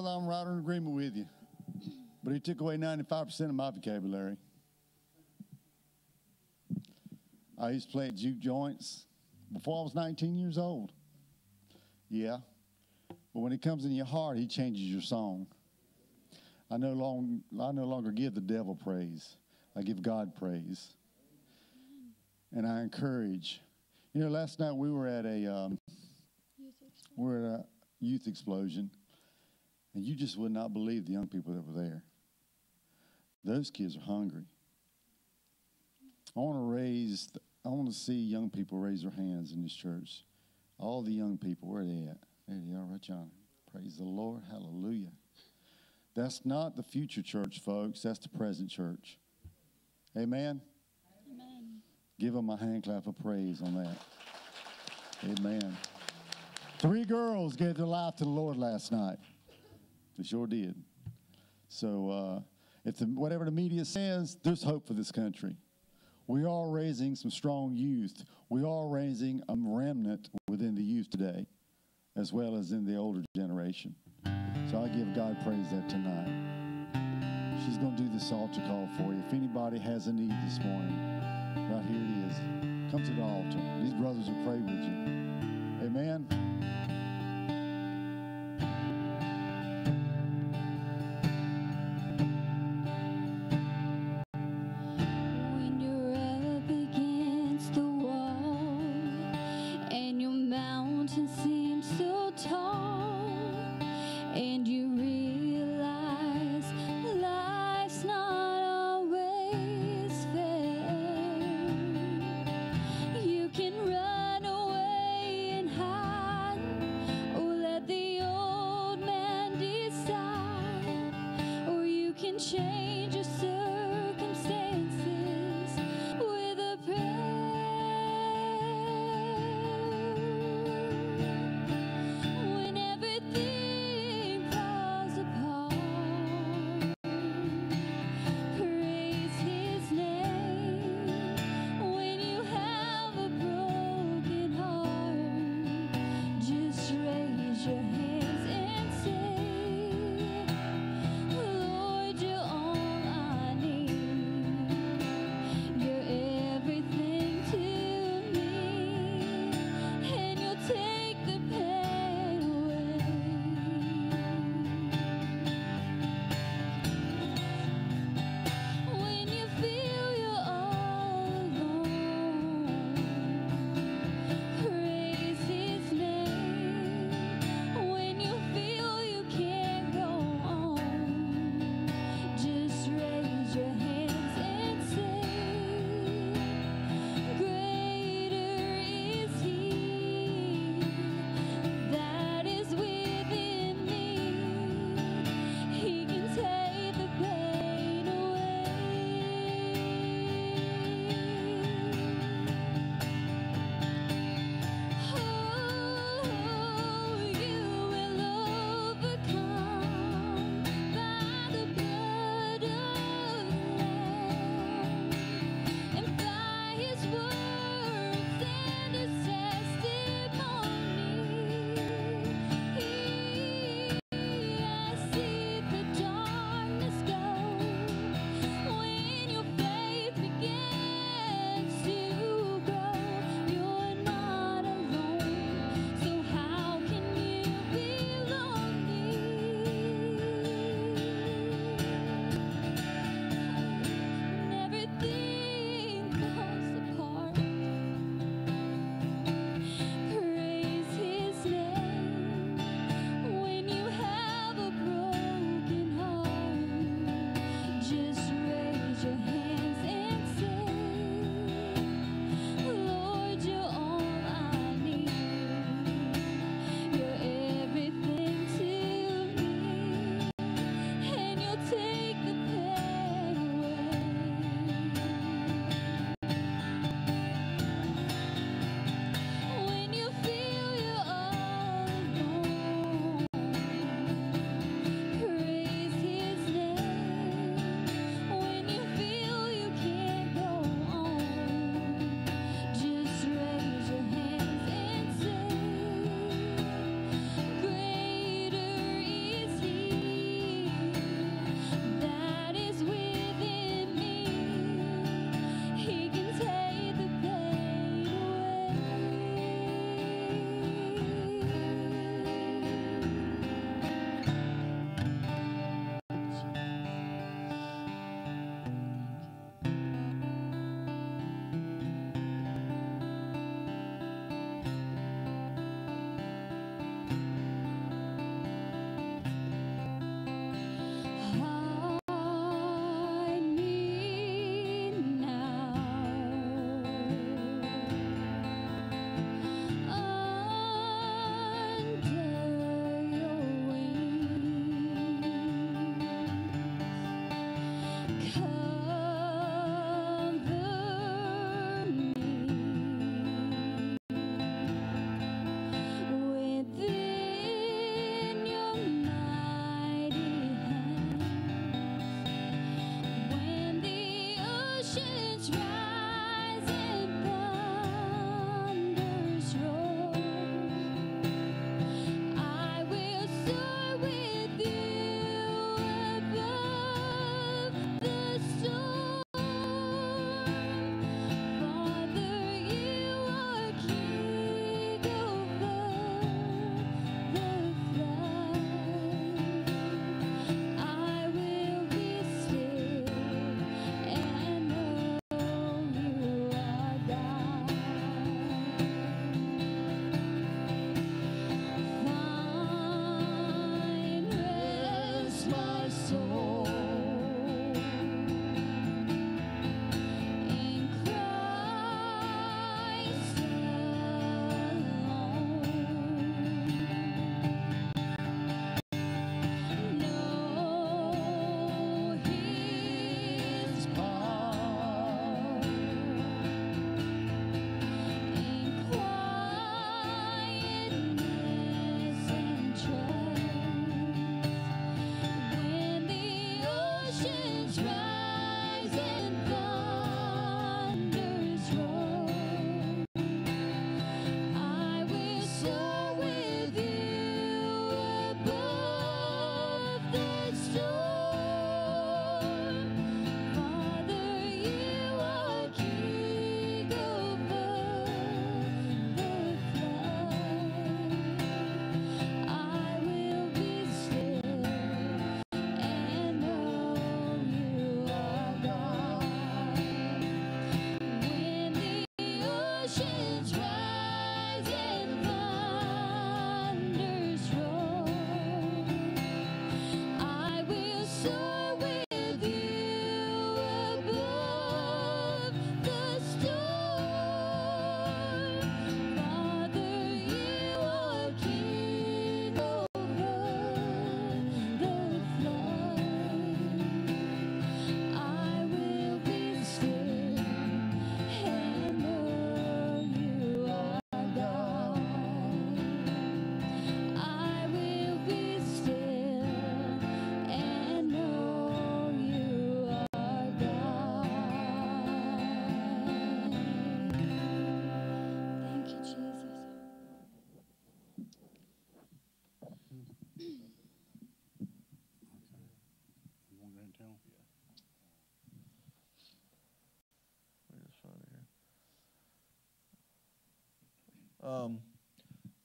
Brother, I'm right in agreement with you. But he took away 95% of my vocabulary. I used to play at juke joints before I was 19 years old. Yeah, But when it comes in your heart, He changes your song. I no, long, I no longer give the devil praise, I give God praise. And I encourage. You know, last night we were at a um, we were at a youth explosion, and you just would not believe the young people that were there. Those kids are hungry. I want to raise. I want to see young people raise their hands in this church. All the young people, where are they at? There they are, right, John. Praise the Lord. Hallelujah. That's not the future church, folks. That's the present church. Amen. Amen. Give them a hand clap of praise on that. Amen. Three girls gave their life to the Lord last night. They sure did. So, uh, if the, whatever the media says, there's hope for this country. We are raising some strong youth. We are raising a remnant within the youth today, as well as in the older generation. So I give God praise that tonight. She's going to do this altar call for you. If anybody has a need this morning, right here it is. Come to the altar. These brothers will pray with you. Amen.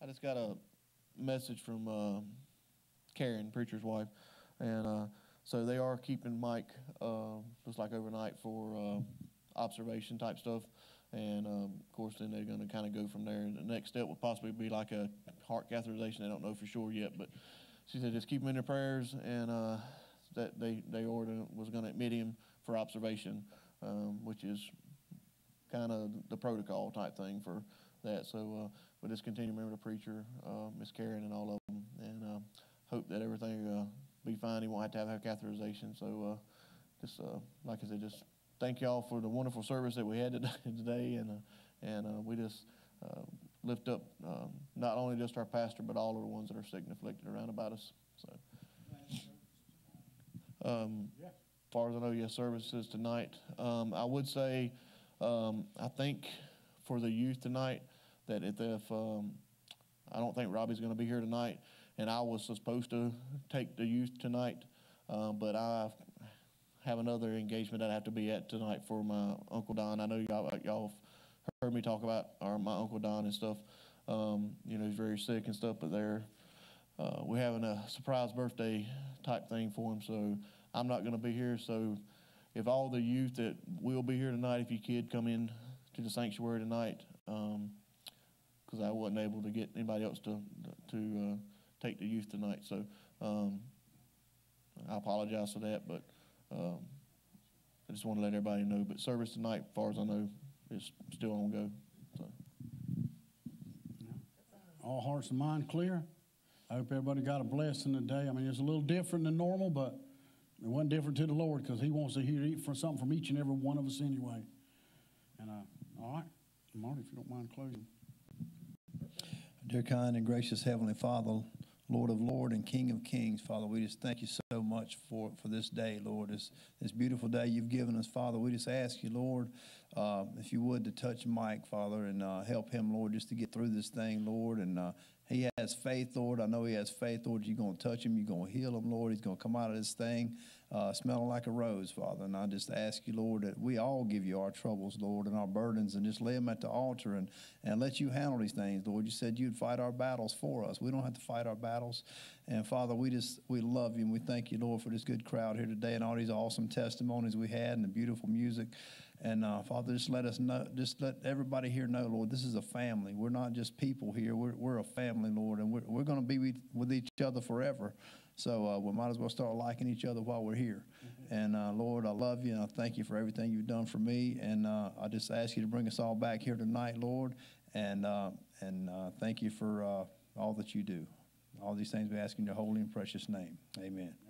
I just got a message from uh, Karen, preacher's wife, and uh, so they are keeping Mike uh, just like overnight for uh, observation type stuff, and um, of course then they're going to kind of go from there. And the next step would possibly be like a heart catheterization. I don't know for sure yet, but she said just keep him in their prayers, and uh, that they they ordered was going to admit him for observation, um, which is kind of the protocol type thing for that. So we just continue to remember the preacher, uh, Miss Karen, and all of them, and uh, hope that everything uh, be fine. He won't have to have, have catheterization. So uh, just uh, like I said, just thank y'all for the wonderful service that we had today, and uh, and uh, we just uh, lift up um, not only just our pastor, but all of the ones that are sick and afflicted around about us. So. Um, as far as I know, yes, services tonight. Um, I would say, um, I think for the youth tonight, that if, if um, I don't think Robbie's going to be here tonight, and I was supposed to take the youth tonight, uh, but I have another engagement that I have to be at tonight for my Uncle Don. I know y'all, y'all heard me talk about our, my Uncle Don and stuff. Um, you know, he's very sick and stuff, but they're uh, we're having a surprise birthday type thing for him, so I'm not going to be here. So if all the youth that will be here tonight, if you could come in to the sanctuary tonight, because I wasn't able to get anybody else to to uh, take the youth tonight. So um, I apologize for that, but um, I just want to let everybody know. But service tonight, as far as I know, is still on go. So. All hearts and mind clear. I hope everybody got a blessing today. I mean, it's a little different than normal, but it wasn't different to the Lord because He wants to hear from something from each and every one of us anyway. And uh, all right, Marty, if you don't mind closing. Dear kind and gracious Heavenly Father, Lord of Lord and King of Kings, Father, we just thank you so much for, for this day, Lord. This, this beautiful day you've given us, Father. We just ask you, Lord, uh, if you would, to touch Mike, Father, and uh, help him, Lord, just to get through this thing, Lord, and uh, he has faith, Lord. I know he has faith, Lord. You're going to touch him. You're going to heal him, Lord. He's going to come out of this thing uh, smelling like a rose, Father. And I just ask you, Lord, that we all give you our troubles, Lord, and our burdens, and just lay them at the altar and, and let you handle these things, Lord. You said you'd fight our battles for us. We don't have to fight our battles. And Father, we just we love you and we thank you, Lord, for this good crowd here today and all these awesome testimonies we had and the beautiful music. And uh, Father, just let us know, just let everybody here know, Lord, this is a family. We're not just people here. We're, we're a family, Lord, and we're, we're going to be with, with each other forever. So uh, we might as well start liking each other while we're here. Mm-hmm. And uh, Lord, I love you and I thank you for everything you've done for me. And uh, I just ask you to bring us all back here tonight, Lord. And, uh, and uh, thank you for uh, all that you do. All these things we ask in your holy and precious name. Amen.